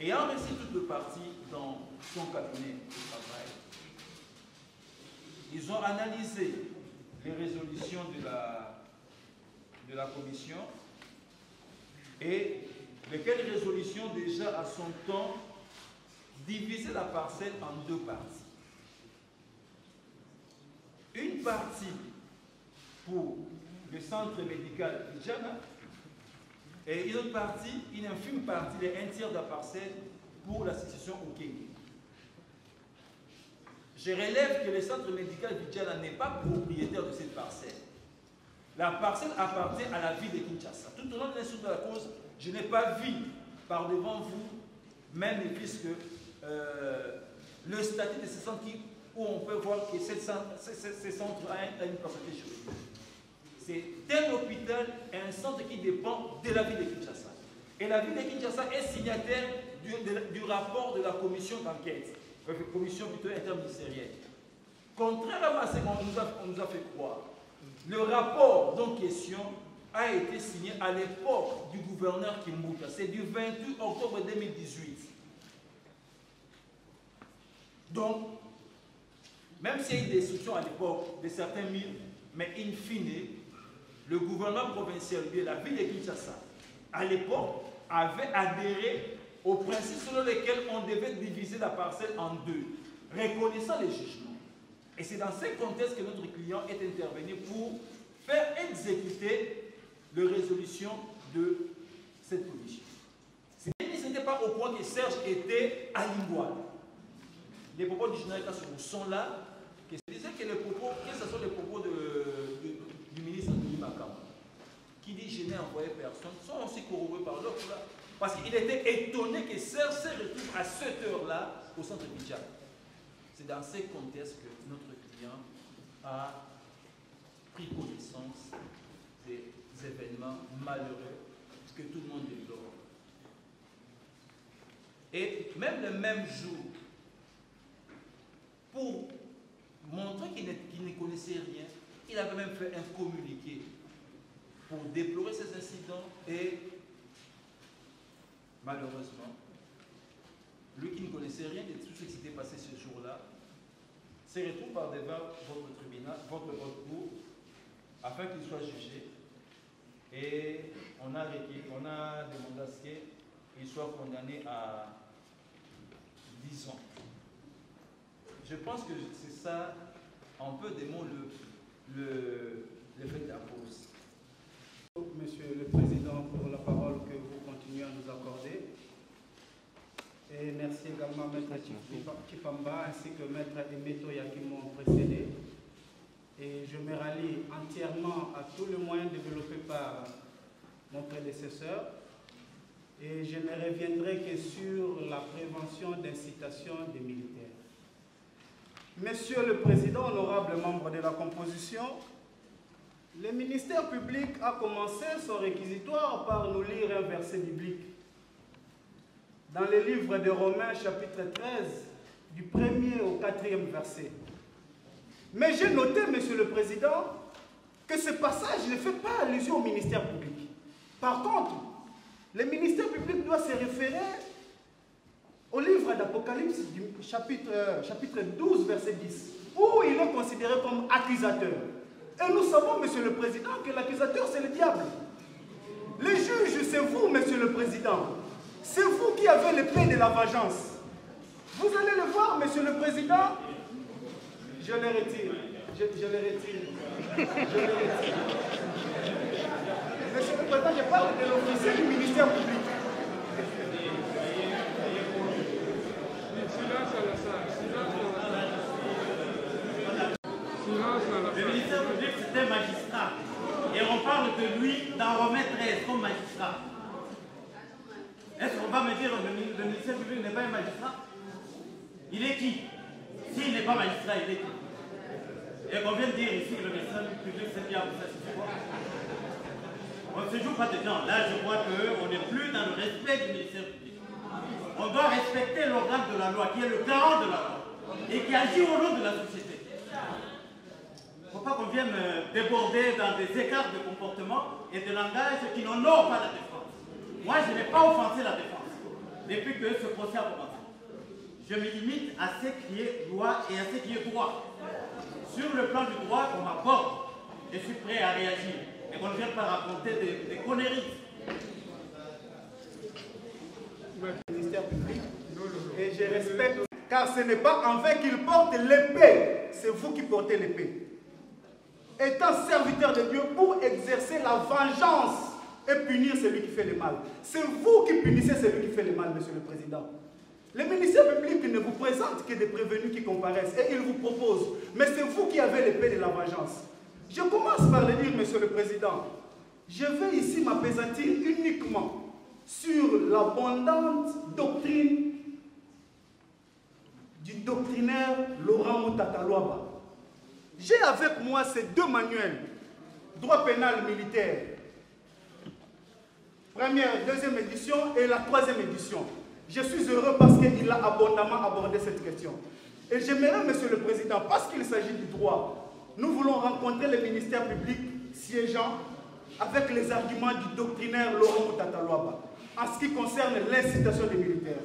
Et en reçu toute le parti dans son cabinet de travail, ils ont analysé les résolutions de la, de la commission et lesquelles résolutions déjà à son temps divisaient la parcelle en deux parties une partie pour le centre médical Djana et une autre partie, une infime partie, un tiers de la parcelle pour la situation au Kenya. Je relève que le centre médical Djana n'est pas propriétaire de cette parcelle. La parcelle appartient à la ville de Kinshasa. Tout au long de l'instruction de la cause, je n'ai pas vu par devant vous, même puisque euh, le statut de ce centre où on peut voir que ces centres ont une capacité juridique. C'est un hôpital et un centre qui dépend de la ville de Kinshasa. Et la ville de Kinshasa est signataire du, rapport de la commission d'enquête, la commission plutôt interministérielle. Contrairement à ce qu'on nous, a fait croire, le rapport en question a été signé à l'époque du gouverneur Kimbuta. C'est du 28 octobre 2018. Donc, même s'il y a eu des instructions à l'époque de certains mille, mais in fine, le gouvernement provincial de la ville de Kinshasa, à l'époque, avait adhéré aux principes selon lesquels on devait diviser la parcelle en deux, reconnaissant les jugements. Et c'est dans ce contexte que notre client est intervenu pour faire exécuter la résolution de cette commission. Ce n'était pas au point que Serge était à Lingouane. Les propos du général sont là, que je disais que les propos, que ce soit les propos de, du ministre de Makam, qui envoyé personne, sont aussi corroborés par l'autre. Parce qu'il était étonné que se retrouve à cette heure-là au centre Bidja. C'est dans ces contextes que notre client a pris connaissance des événements malheureux que tout le monde déplore. Et même le même jour, pour montrer qu'il ne, connaissait rien. Il avait même fait un communiqué pour déplorer ces incidents et malheureusement, lui qui ne connaissait rien de tout ce qui s'était passé ce jour-là, se retrouve par devant votre tribunal, votre, recours, afin qu'il soit jugé. Et on a, on a demandé à ce qu'il soit condamné à 10 ans. Je pense que c'est ça en peu de mots le, le, le fait de la pause. Monsieur le Président, pour la parole que vous continuez à nous accorder. Et merci également à Maître Chifamba ainsi que Maître Emeto qui m'ont précédé. Et je me rallie entièrement à tous les moyens développés par mon prédécesseur. Et je ne reviendrai que sur la prévention d'incitation des militaires. Monsieur le Président, honorable membre de la composition, le ministère public a commencé son réquisitoire par nous lire un verset biblique. Dans le livre de Romains chapitre 13, du premier au quatrième verset. Mais j'ai noté, Monsieur le Président, que ce passage ne fait pas allusion au ministère public. Par contre, le ministère public doit se référer au livre d'Apocalypse, chapitre, chapitre 12, verset 10, où il est considéré comme accusateur. Et nous savons, Monsieur le Président, que l'accusateur, c'est le diable. Les juges, c'est vous, Monsieur le Président. C'est vous qui avez l'épée de la vengeance. Vous allez le voir, Monsieur le Président. Je le retire. Je, je le retire. Je le retire. Monsieur le Président, je parle de l'officier du ministère public. Silence à la salle. Silence à la salle. Silence à la Le salle. Magistrat. Et on parle de lui dans Romains 13 comme magistrat. Est-ce qu'on va me dire que le mi- le ministère public n'est pas un magistrat? Il est qui? S'il n'est pas magistrat, il est qui? Et qu'on vient de dire ici que le ministère public, c'est diable, ça c'est quoi On ne se joue pas dedans. Là, je crois qu'on n'est plus dans le respect du ministère public. On doit respecter l'organe de la loi, qui est le garant de la loi, et qui agit au nom de la société. Il ne faut pas qu'on vienne euh, déborder dans des écarts de comportement et de langage qui n'honorent pas la défense. Moi, je n'ai pas offensé la défense depuis que ce procès a commencé. Je me limite à ce qui est loi et à ce qui est droit. Sur le plan du droit, on m'aborde. Je suis prêt à réagir. Et qu'on ne vienne pas raconter des, conneries. ministère public et je respecte car ce n'est pas envers qu'il porte l'épée, c'est vous qui portez l'épée. Étant serviteur de Dieu pour exercer la vengeance et punir celui qui fait le mal. C'est vous qui punissez celui qui fait le mal, Monsieur le Président. Le ministère public ne vous présente que des prévenus qui comparaissent et il vous propose. Mais c'est vous qui avez l'épée de la vengeance. Je commence par le dire, Monsieur le Président. Je vais ici m'apaisantir uniquement sur l'abondante doctrine du doctrinaire Laurent Moutataloaba. J'ai avec moi ces deux manuels, droit pénal militaire, première, deuxième édition et la troisième édition. Je suis heureux parce qu'il a abondamment abordé cette question. Et j'aimerais, Monsieur le Président, parce qu'il s'agit du droit, nous voulons rencontrer le ministère public siégeant avec les arguments du doctrinaire Laurent Moutataloaba en ce qui concerne l'incitation des militaires.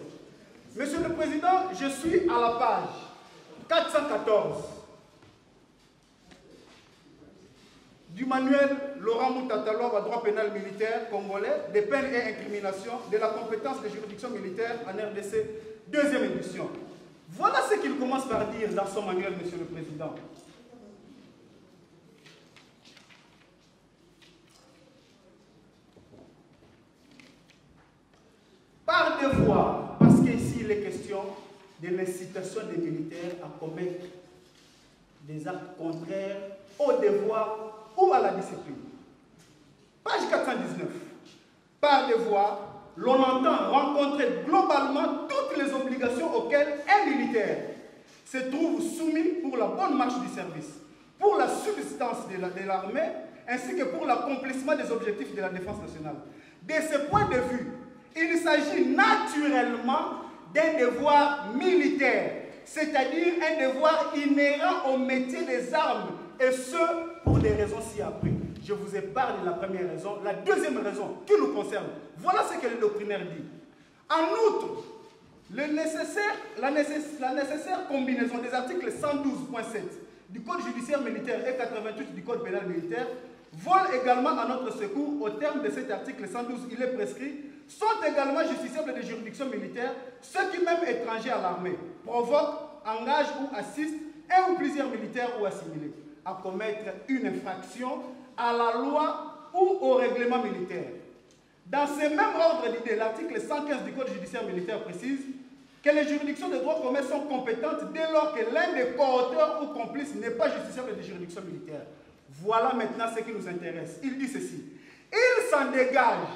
Monsieur le Président, je suis à la page 414 du manuel Laurent Moutataloaba, droit pénal militaire congolais, des peines et incriminations de la compétence des juridictions militaires en RDC, deuxième édition. Voilà ce qu'il commence par dire dans son manuel, Monsieur le Président. Par devoir, parce qu'ici il est question de l'incitation des militaires à commettre des actes contraires au devoir ou à la discipline? Page 419. Par devoir, l'on entend rencontrer globalement toutes les obligations auxquelles un militaire se trouve soumis pour la bonne marche du service, pour la subsistance de la- de l'armée, ainsi que pour l'accomplissement des objectifs de la défense nationale. De ce point de vue, il s'agit naturellement d'un devoir militaire, c'est-à-dire un devoir inhérent au métier des armes, et ce, pour des raisons ci-après. Je vous ai parlé de la première raison. La deuxième raison qui nous concerne, voilà ce que le doctrinaire dit. En outre, nécessaire, la, nécess- la nécessaire combinaison des articles 112.7 du Code judiciaire militaire et 88 du Code pénal militaire volent également à notre secours au terme de cet article 112, il est prescrit, sont également justiciables des juridictions militaires, ceux qui, même étrangers à l'armée, provoquent, engagent ou assistent un ou plusieurs militaires ou assimilés à commettre une infraction à la loi ou au règlement militaire. Dans ce même ordre d'idée, l'article 115 du Code judiciaire militaire précise que les juridictions de droit commun sont compétentes dès lors que l'un des co-auteurs ou complices n'est pas justiciable des juridictions militaires. Voilà maintenant ce qui nous intéresse. Il dit ceci. Il s'en dégage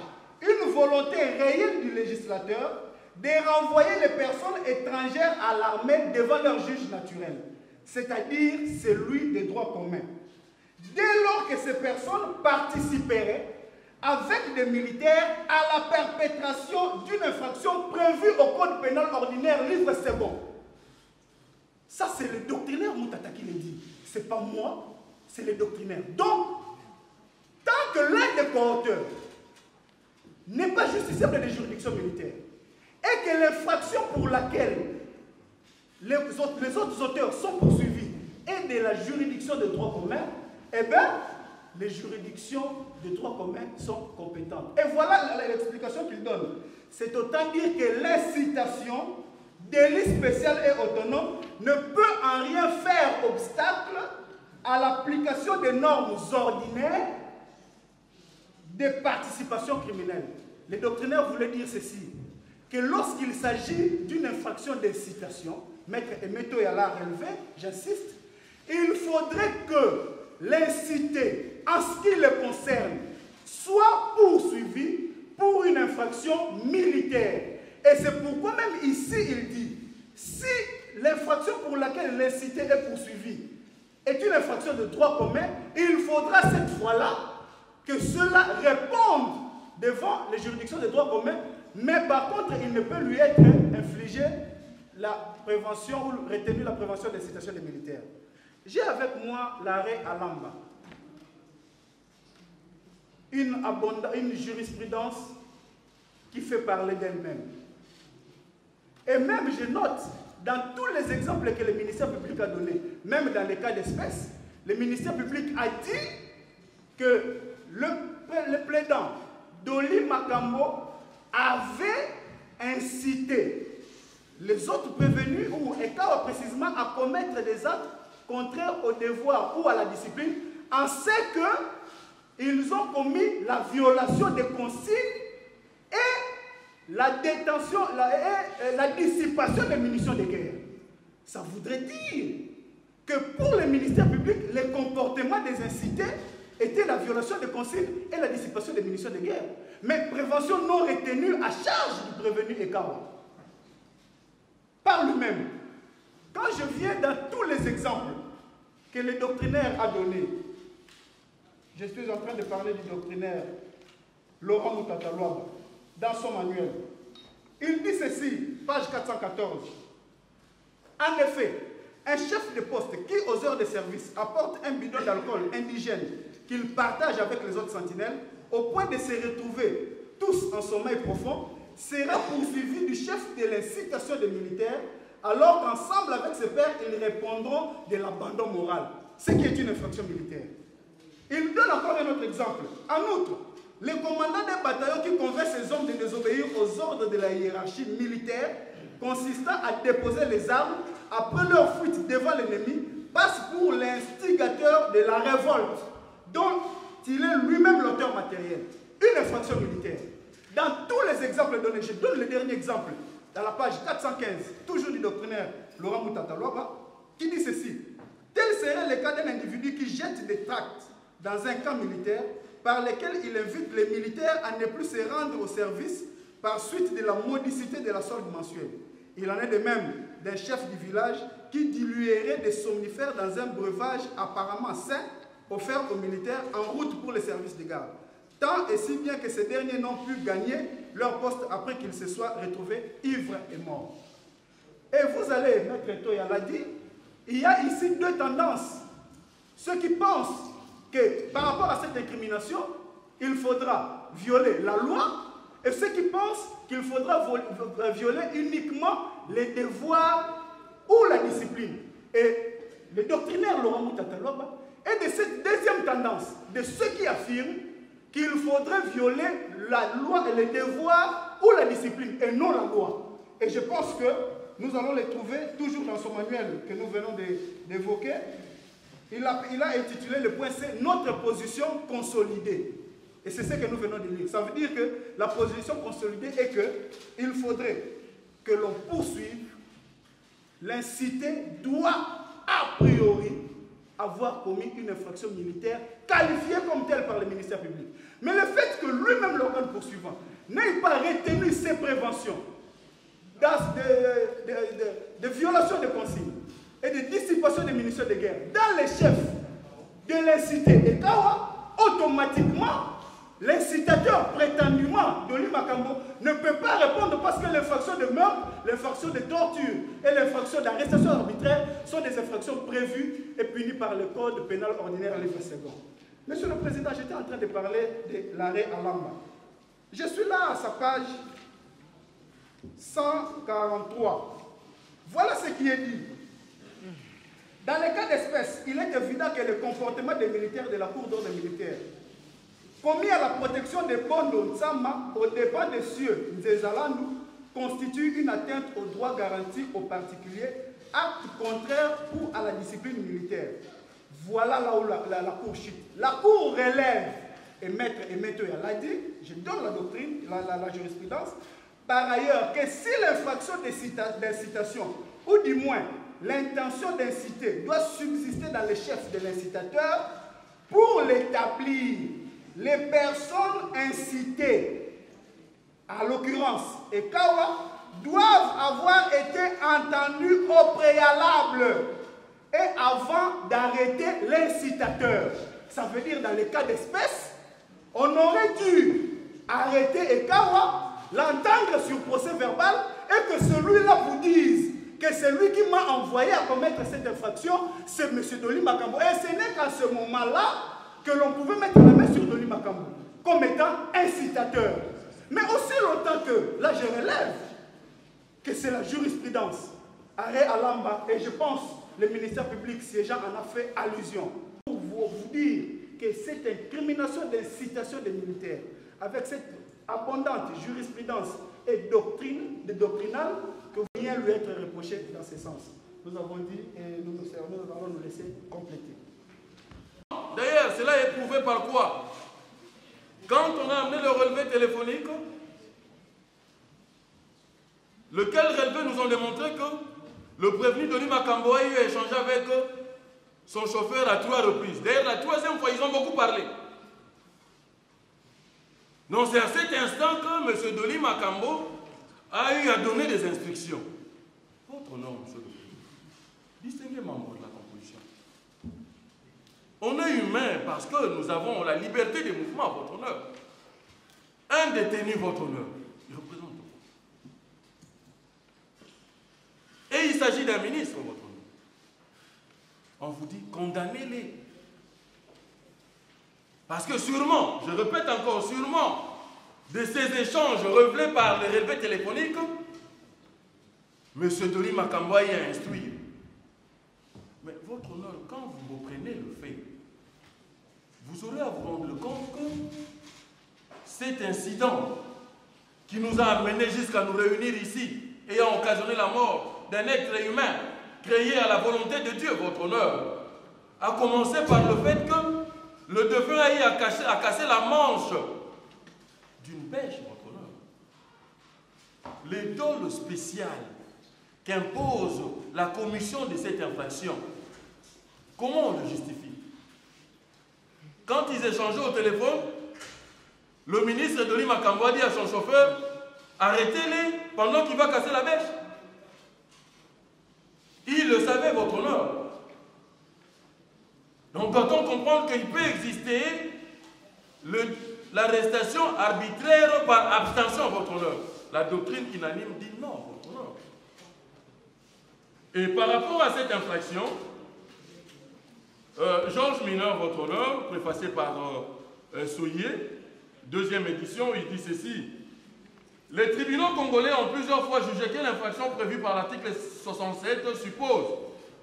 une volonté réelle du législateur de renvoyer les personnes étrangères à l'armée devant leur juge naturel, c'est-à-dire celui des droits communs. Dès lors que ces personnes participeraient avec des militaires à la perpétration d'une infraction prévue au Code pénal ordinaire, livre c'est bon. Ça, c'est le doctrinaire Moutata qui le dit. Ce n'est pas moi, c'est le doctrinaire. Donc, tant que l'un des co-auteurs n'est pas justiciable des juridictions militaires et que l'infraction pour laquelle les autres, auteurs sont poursuivis est de la juridiction de droit commun, eh bien, les juridictions de droit commun sont compétentes. Et voilà l'explication qu'il donne. C'est autant dire que l'incitation, délit spécial et autonome, ne peut en rien faire obstacle à l'application des normes ordinaires des participations criminelles. Les doctrinaires voulaient dire ceci, que lorsqu'il s'agit d'une infraction d'incitation, Maître Emeto l'a relevé, j'insiste, il faudrait que l'incité, en ce qui le concerne, soit poursuivi pour une infraction militaire. Et c'est pourquoi même ici il dit, si l'infraction pour laquelle l'incité est poursuivi est une infraction de droit commun, il faudra cette fois-là que cela réponde devant les juridictions de droit commun, mais par contre, il ne peut lui être infligé la prévention ou retenu la prévention des situations des militaires. J'ai avec moi l'arrêt à Lamba. Une, jurisprudence qui fait parler d'elle-même. Et même, je note, dans tous les exemples que le ministère public a donnés, même dans les cas d'espèce, le ministère public a dit que le, le plaidant Doli Makambo avait incité les autres prévenus ou Ekawa précisément à commettre des actes contraires au devoir ou à la discipline en ce qu'ils ont commis la violation des consignes et la détention, la, et la dissipation des munitions de guerre. Ça voudrait dire que pour le ministère public, le comportement des incités était la violation des consignes et la dissipation des munitions de guerre. Mais prévention non retenue à charge du prévenu Ekawa. Par lui-même. Quand je viens dans tous les exemples que le doctrinaire a donnés, je suis en train de parler du doctrinaire Laurent Moutataloaba dans son manuel. Il dit ceci, page 414. En effet, un chef de poste qui, aux heures de service, apporte un bidon d'alcool indigène qu'il partage avec les autres sentinelles, au point de se retrouver tous en sommeil profond, sera poursuivi du chef de l'incitation des militaires, alors qu'ensemble avec ses pairs, ils répondront de l'abandon moral, ce qui est une infraction militaire. Il donne encore un autre exemple. En outre, le commandant d'un bataillon qui convainc ses hommes de désobéir aux ordres de la hiérarchie militaire, consistant à déposer les armes après leur fuite devant l'ennemi, passe pour l'instigateur de la révolte, dont il est lui-même l'auteur matériel. Une infraction militaire. Dans tous les exemples donnés, je donne le dernier exemple, dans la page 415, toujours du doctrinaire Laurent Moutataloaba, qui dit ceci. Tel serait le cas d'un individu qui jette des tracts dans un camp militaire par lesquels il invite les militaires à ne plus se rendre au service par suite de la modicité de la solde mensuelle. Il en est de même d'un chef du village qui diluerait des somnifères dans un breuvage apparemment sain offert aux militaires en route pour les services de garde. Tant et si bien que ces derniers n'ont pu gagner leur poste après qu'ils se soient retrouvés ivres et morts. Et vous allez, Maître Toya l'a dit, il y a ici deux tendances. Ceux qui pensent que par rapport à cette incrimination, il faudra violer la loi, et ceux qui pensent qu'il faudra violer uniquement les devoirs ou la discipline. Et le doctrinaire Laurent Moutataloba est de cette deuxième tendance, de ceux qui affirment qu'il faudrait violer la loi et les devoirs ou la discipline, et non la loi. Et je pense que nous allons les trouver toujours dans son manuel que nous venons d'évoquer. Il a, il a intitulé le point C Notre position consolidée. Et c'est ce que nous venons de lire. Ça veut dire que la position consolidée est qu'il faudrait que l'on poursuive. L'incité doit a priori avoir commis une infraction militaire qualifiée comme telle par le ministère public. Mais le fait que lui-même, l'organe poursuivant, n'ait pas retenu ses préventions de, de, de, violation de consignes et de dissipation des munitions de guerre dans les chefs de l'incité et Kawa, automatiquement, L'incitateur, prétendument, de Makambo, ne peut pas répondre parce que l'infraction de meurtre, l'infraction de torture et l'infraction d'arrestation arbitraire sont des infractions prévues et punies par le Code pénal ordinaire à livre second. Monsieur le Président, j'étais en train de parler de l'arrêt à Lamba. Je suis là à sa page 143. Voilà ce qui est dit. Dans les cas d'espèce, il est évident que le comportement des militaires de la Cour d'ordre militaire commis à la protection des Bondo Nzama au dépens des cieux Nzezalandu constitue une atteinte aux droits garantis aux particuliers, acte contraire ou à la discipline militaire. Voilà là où la, la, Cour chute. La Cour relève, et maître et l'a dit, je donne la doctrine, la, la jurisprudence, par ailleurs que si l'infraction d'incitation, ou du moins l'intention d'inciter, doit subsister dans les chefs de l'incitateur, pour l'établir les personnes incitées, à l'occurrence Ekawa, doivent avoir été entendues au préalable et avant d'arrêter l'incitateur. Ça veut dire dans les cas d'espèce, on aurait dû arrêter Ekawa, l'entendre sur procès verbal et que celui-là vous dise que c'est lui qui m'a envoyé à commettre cette infraction, c'est M. Doli Makambo. Et ce n'est qu'à ce moment-là que l'on pouvait mettre la main sur Denis Makambu comme étant incitateur. Mais aussi longtemps que, là je relève, que c'est la jurisprudence, arrêt à Lamba, et je pense le ministère public siégeant en a fait allusion, pour vous, dire que cette incrimination d'incitation des militaires, avec cette abondante jurisprudence et doctrine, de doctrinale, que rien lui être reproché dans ce sens. Nous avons dit et nous, nous, nous allons nous laisser compléter. Cela est prouvé par quoi? Quand on a amené le relevé téléphonique, lequel relevé nous ont démontré que le prévenu de Makambo a eu échangé avec son chauffeur à trois reprises. D'ailleurs, la troisième fois, ils ont beaucoup parlé. Donc c'est à cet instant que M. Doli Makambo a eu à donner des instructions. Votre nom, M. le Distinguez membre on est humain parce que nous avons la liberté de mouvement, votre honneur. Un détenu, votre honneur, il représente Et il s'agit d'un ministre, votre honneur. On vous dit, condamnez-les. Parce que sûrement, je répète encore, sûrement, de ces échanges révélés par les relevés téléphoniques, M. Dori Makamboy a instruit. Mais votre honneur, quand vous reprenez le fait vous aurez à vous rendre compte que cet incident qui nous a amenés jusqu'à nous réunir ici, ayant occasionné la mort d'un être humain créé à la volonté de Dieu, votre honneur, a commencé par le fait que le défunt a eu à, casser la manche d'une pêche, votre honneur. Les dôles spéciales qu'impose la commission de cette infraction, comment on le justifie? Quand ils échangeaient au téléphone, le ministre de Makambo a dit à son chauffeur Arrêtez-les pendant qu'il va casser la bêche. Il le savait, votre honneur. Donc, quand on comprend qu'il peut exister l'arrestation arbitraire par abstention, votre honneur, la doctrine unanime dit non, votre honneur. Et par rapport à cette infraction, euh, Georges Mineur, votre honneur, préfacé par euh, euh deuxième édition, il dit ceci. Les tribunaux congolais ont plusieurs fois jugé que l'infraction prévue par l'article 67 suppose,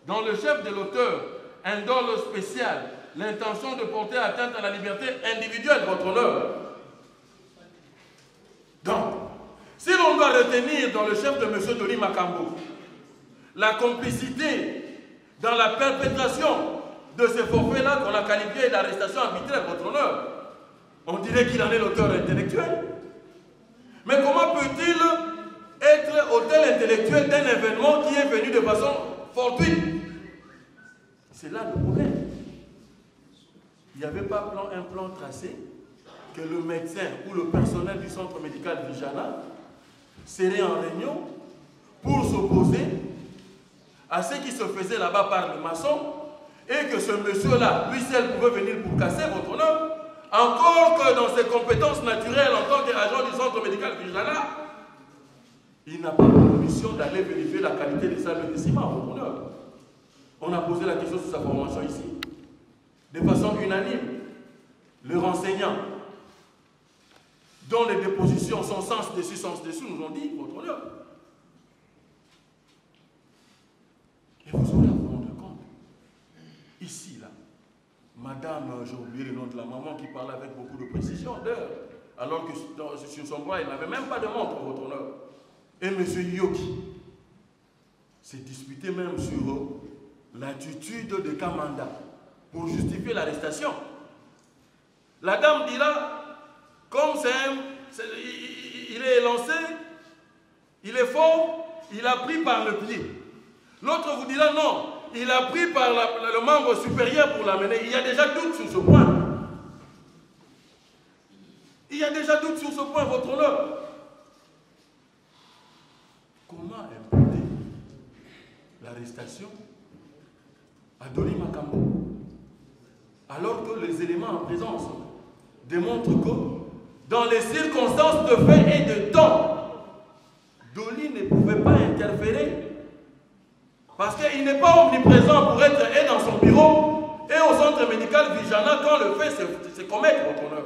dans le chef de l'auteur, un dole spécial, l'intention de porter atteinte à la liberté individuelle, votre honneur. Donc, si l'on doit retenir dans le chef de M. Denis Makambo la complicité dans la perpétration de ce forfait-là qu'on a qualifié d'arrestation arbitraire, votre honneur. On dirait qu'il en est l'auteur intellectuel. Mais comment peut-il être auteur intellectuel d'un événement qui est venu de façon fortuite? C'est là le problème. Il n'y avait pas un plan tracé que le médecin ou le personnel du centre médical Vijana serait en réunion pour s'opposer à ce qui se faisait là-bas par le maçon et que ce monsieur-là, lui seul, pouvait venir pour casser votre honneur, encore que dans ses compétences naturelles en tant qu'agent du centre médical Vijana, il n'a pas pour mission d'aller vérifier la qualité des salles de votre honneur. On a posé la question sur sa formation ici. De façon unanime, le renseignant, dont les dépositions sont sens dessus, sens dessous, nous ont dit, votre honneur. Et vous aurez à vous rendre compte. Ici, là, madame, j'ai oublié le nom de la maman qui parlait avec beaucoup de précision d'heure, alors que sur son bras, il n'avait même pas de montre, votre honneur. Et M. Yoki s'est disputé même sur l'attitude de Kamanda pour justifier l'arrestation. La dame dit là, comme c'est il est lancé, il est fort, il a pris par le pied. L'autre vous dira non, il a pris par le membre supérieur pour l'amener. Il y a déjà doute sur ce point. Il y a déjà doute sur ce point, votre honneur. Comment imputer l'arrestation à Dolly Makambo alors que les éléments en présence démontrent que dans les circonstances de fait et de temps, Dolly ne pouvait pas interférer parce qu'il n'est pas omniprésent pour être et dans son bureau et au centre médical Vijana quand le fait se, commettre, votre honneur.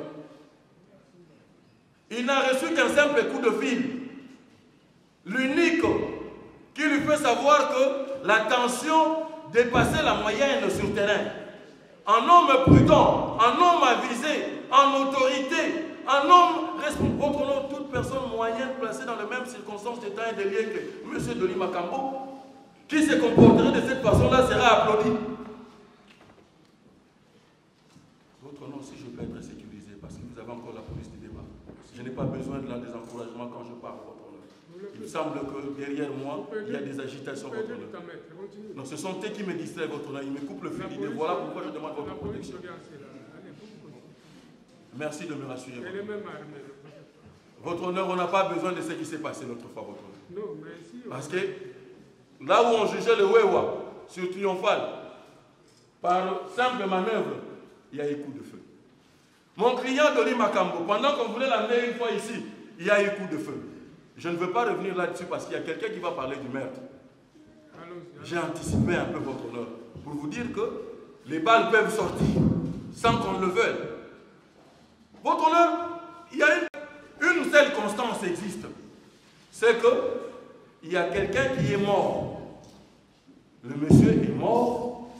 Il n'a reçu qu'un simple coup de fil. L'unique qui lui fait savoir que la tension dépassait la moyenne sur terrain. Un homme prudent, un homme avisé, en autorité, un homme responsable. Toute personne moyenne placée dans les mêmes circonstances temps et de lien que M. Doli Makambo, qui se comporterait de cette façon-là sera applaudi. Votre nom, si je peux être sécurisé, parce que vous avez encore la police du débat, je n'ai pas besoin de la désencouragement quand je parle, votre honneur. Il semble que derrière moi, il y a des agitations, votre honneur. Non, ce sont eux qui me distraient, votre honneur. Ils me coupent le fil d'idée. Voilà pourquoi je demande votre protection. Merci de me rassurer. Votre honneur, on n'a pas besoin de ce qui s'est passé l'autre fois, votre honneur. Parce que Là où on jugeait le Wewa sur Triomphal, par simple manœuvre, il y a eu coup de feu. Mon client Doli Makambo, pendant qu'on voulait l'amener une fois ici, il y a eu coup de feu. Je ne veux pas revenir là-dessus parce qu'il y a quelqu'un qui va parler du meurtre. J'ai anticipé un peu votre honneur pour vous dire que les balles peuvent sortir sans qu'on le veuille. Votre honneur, il y a une, une seule constance existe. C'est que il y a quelqu'un qui est mort. Le monsieur est mort,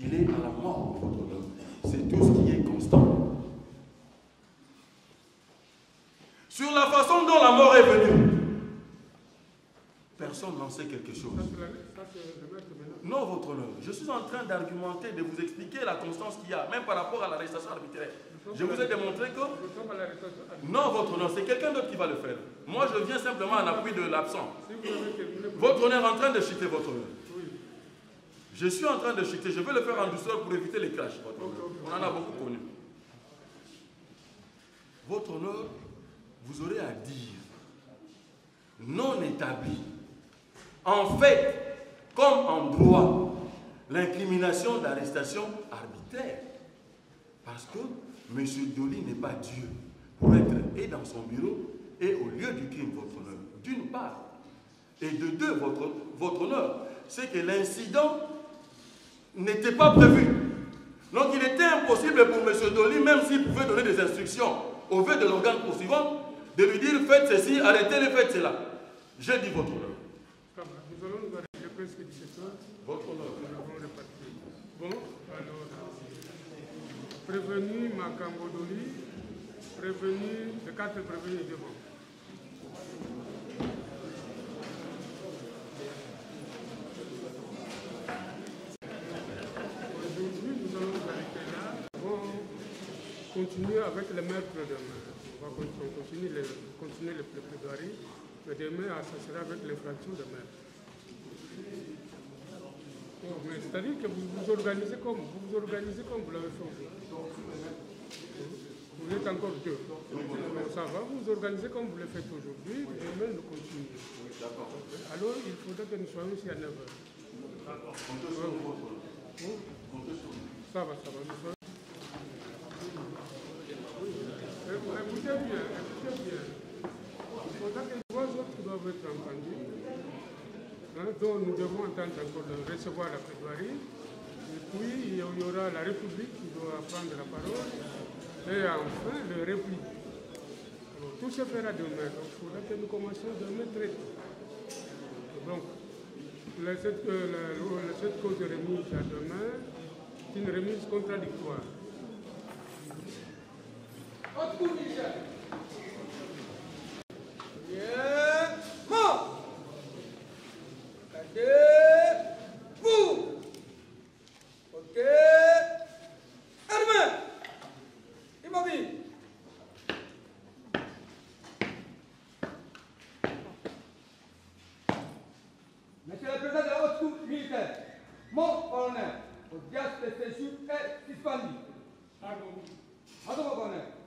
il est à la mort, C'est tout ce qui est constant. Sur la façon dont la mort est venue, personne n'en sait quelque chose. Non, votre honneur. Je suis en train d'argumenter, de vous expliquer la constance qu'il y a, même par rapport à l'arrestation arbitraire. Je vous ai démontré que... Non, votre honneur, c'est quelqu'un d'autre qui va le faire. Moi, je viens simplement en appui de l'absent. Votre honneur est en train de chuter, votre honneur. Je suis en train de chuter. Je vais le faire en douceur pour éviter les clashs. On en a beaucoup connu. Votre honneur, vous aurez à dire non établi. En fait, comme en droit, l'incrimination d'arrestation arbitraire. Parce que M. Dolly n'est pas Dieu pour être et dans son bureau et au lieu du crime, votre honneur. D'une part. Et de deux, votre, votre honneur, c'est que l'incident n'était pas prévu. Donc il était impossible pour M. Dolly, même s'il pouvait donner des instructions au fait de l'organe poursuivant, de lui dire faites ceci, arrêtez-le, faites cela. J'ai dit votre honneur. Nous allons nous arrêter presque 17 heures. Votre honneur. Bon, alors, prévenu Makambodoli, prévenu, les quatre prévenus devant. Aujourd'hui, nous allons arrêter là. On continue avec le maire de demain. On va continuer, on continue les, continuer les préparer. Mais demain, ça sera avec les de maire. C'est-à-dire que vous vous organisez comme vous vous organisez comme vous l'avez fait. Vous êtes encore deux. Ça va, vous vous organisez comme vous le faites aujourd'hui, demain nous continuons. Alors il faudra que nous soyons ici à 9h. Ça va, ça va. Nous sommes- Écoutez écoutez bien. Il faudra que les voix autres doivent être entendues. Hein, dont nous devons entendre encore le- recevoir la plaidoirie. Et puis il y aura la République qui doit prendre la parole. Et enfin le réplique. Alors, tout se fera demain. Donc il faudra que nous commencions demain très tôt. Donc, la- cette, euh, cette cause de remise à demain, c'est une remise contradictoire. Bien. Mort. Monsieur le Président de la Haute Cour militaire, mon colonel, audience de séjour est suspendu. Pardon, mon colonel.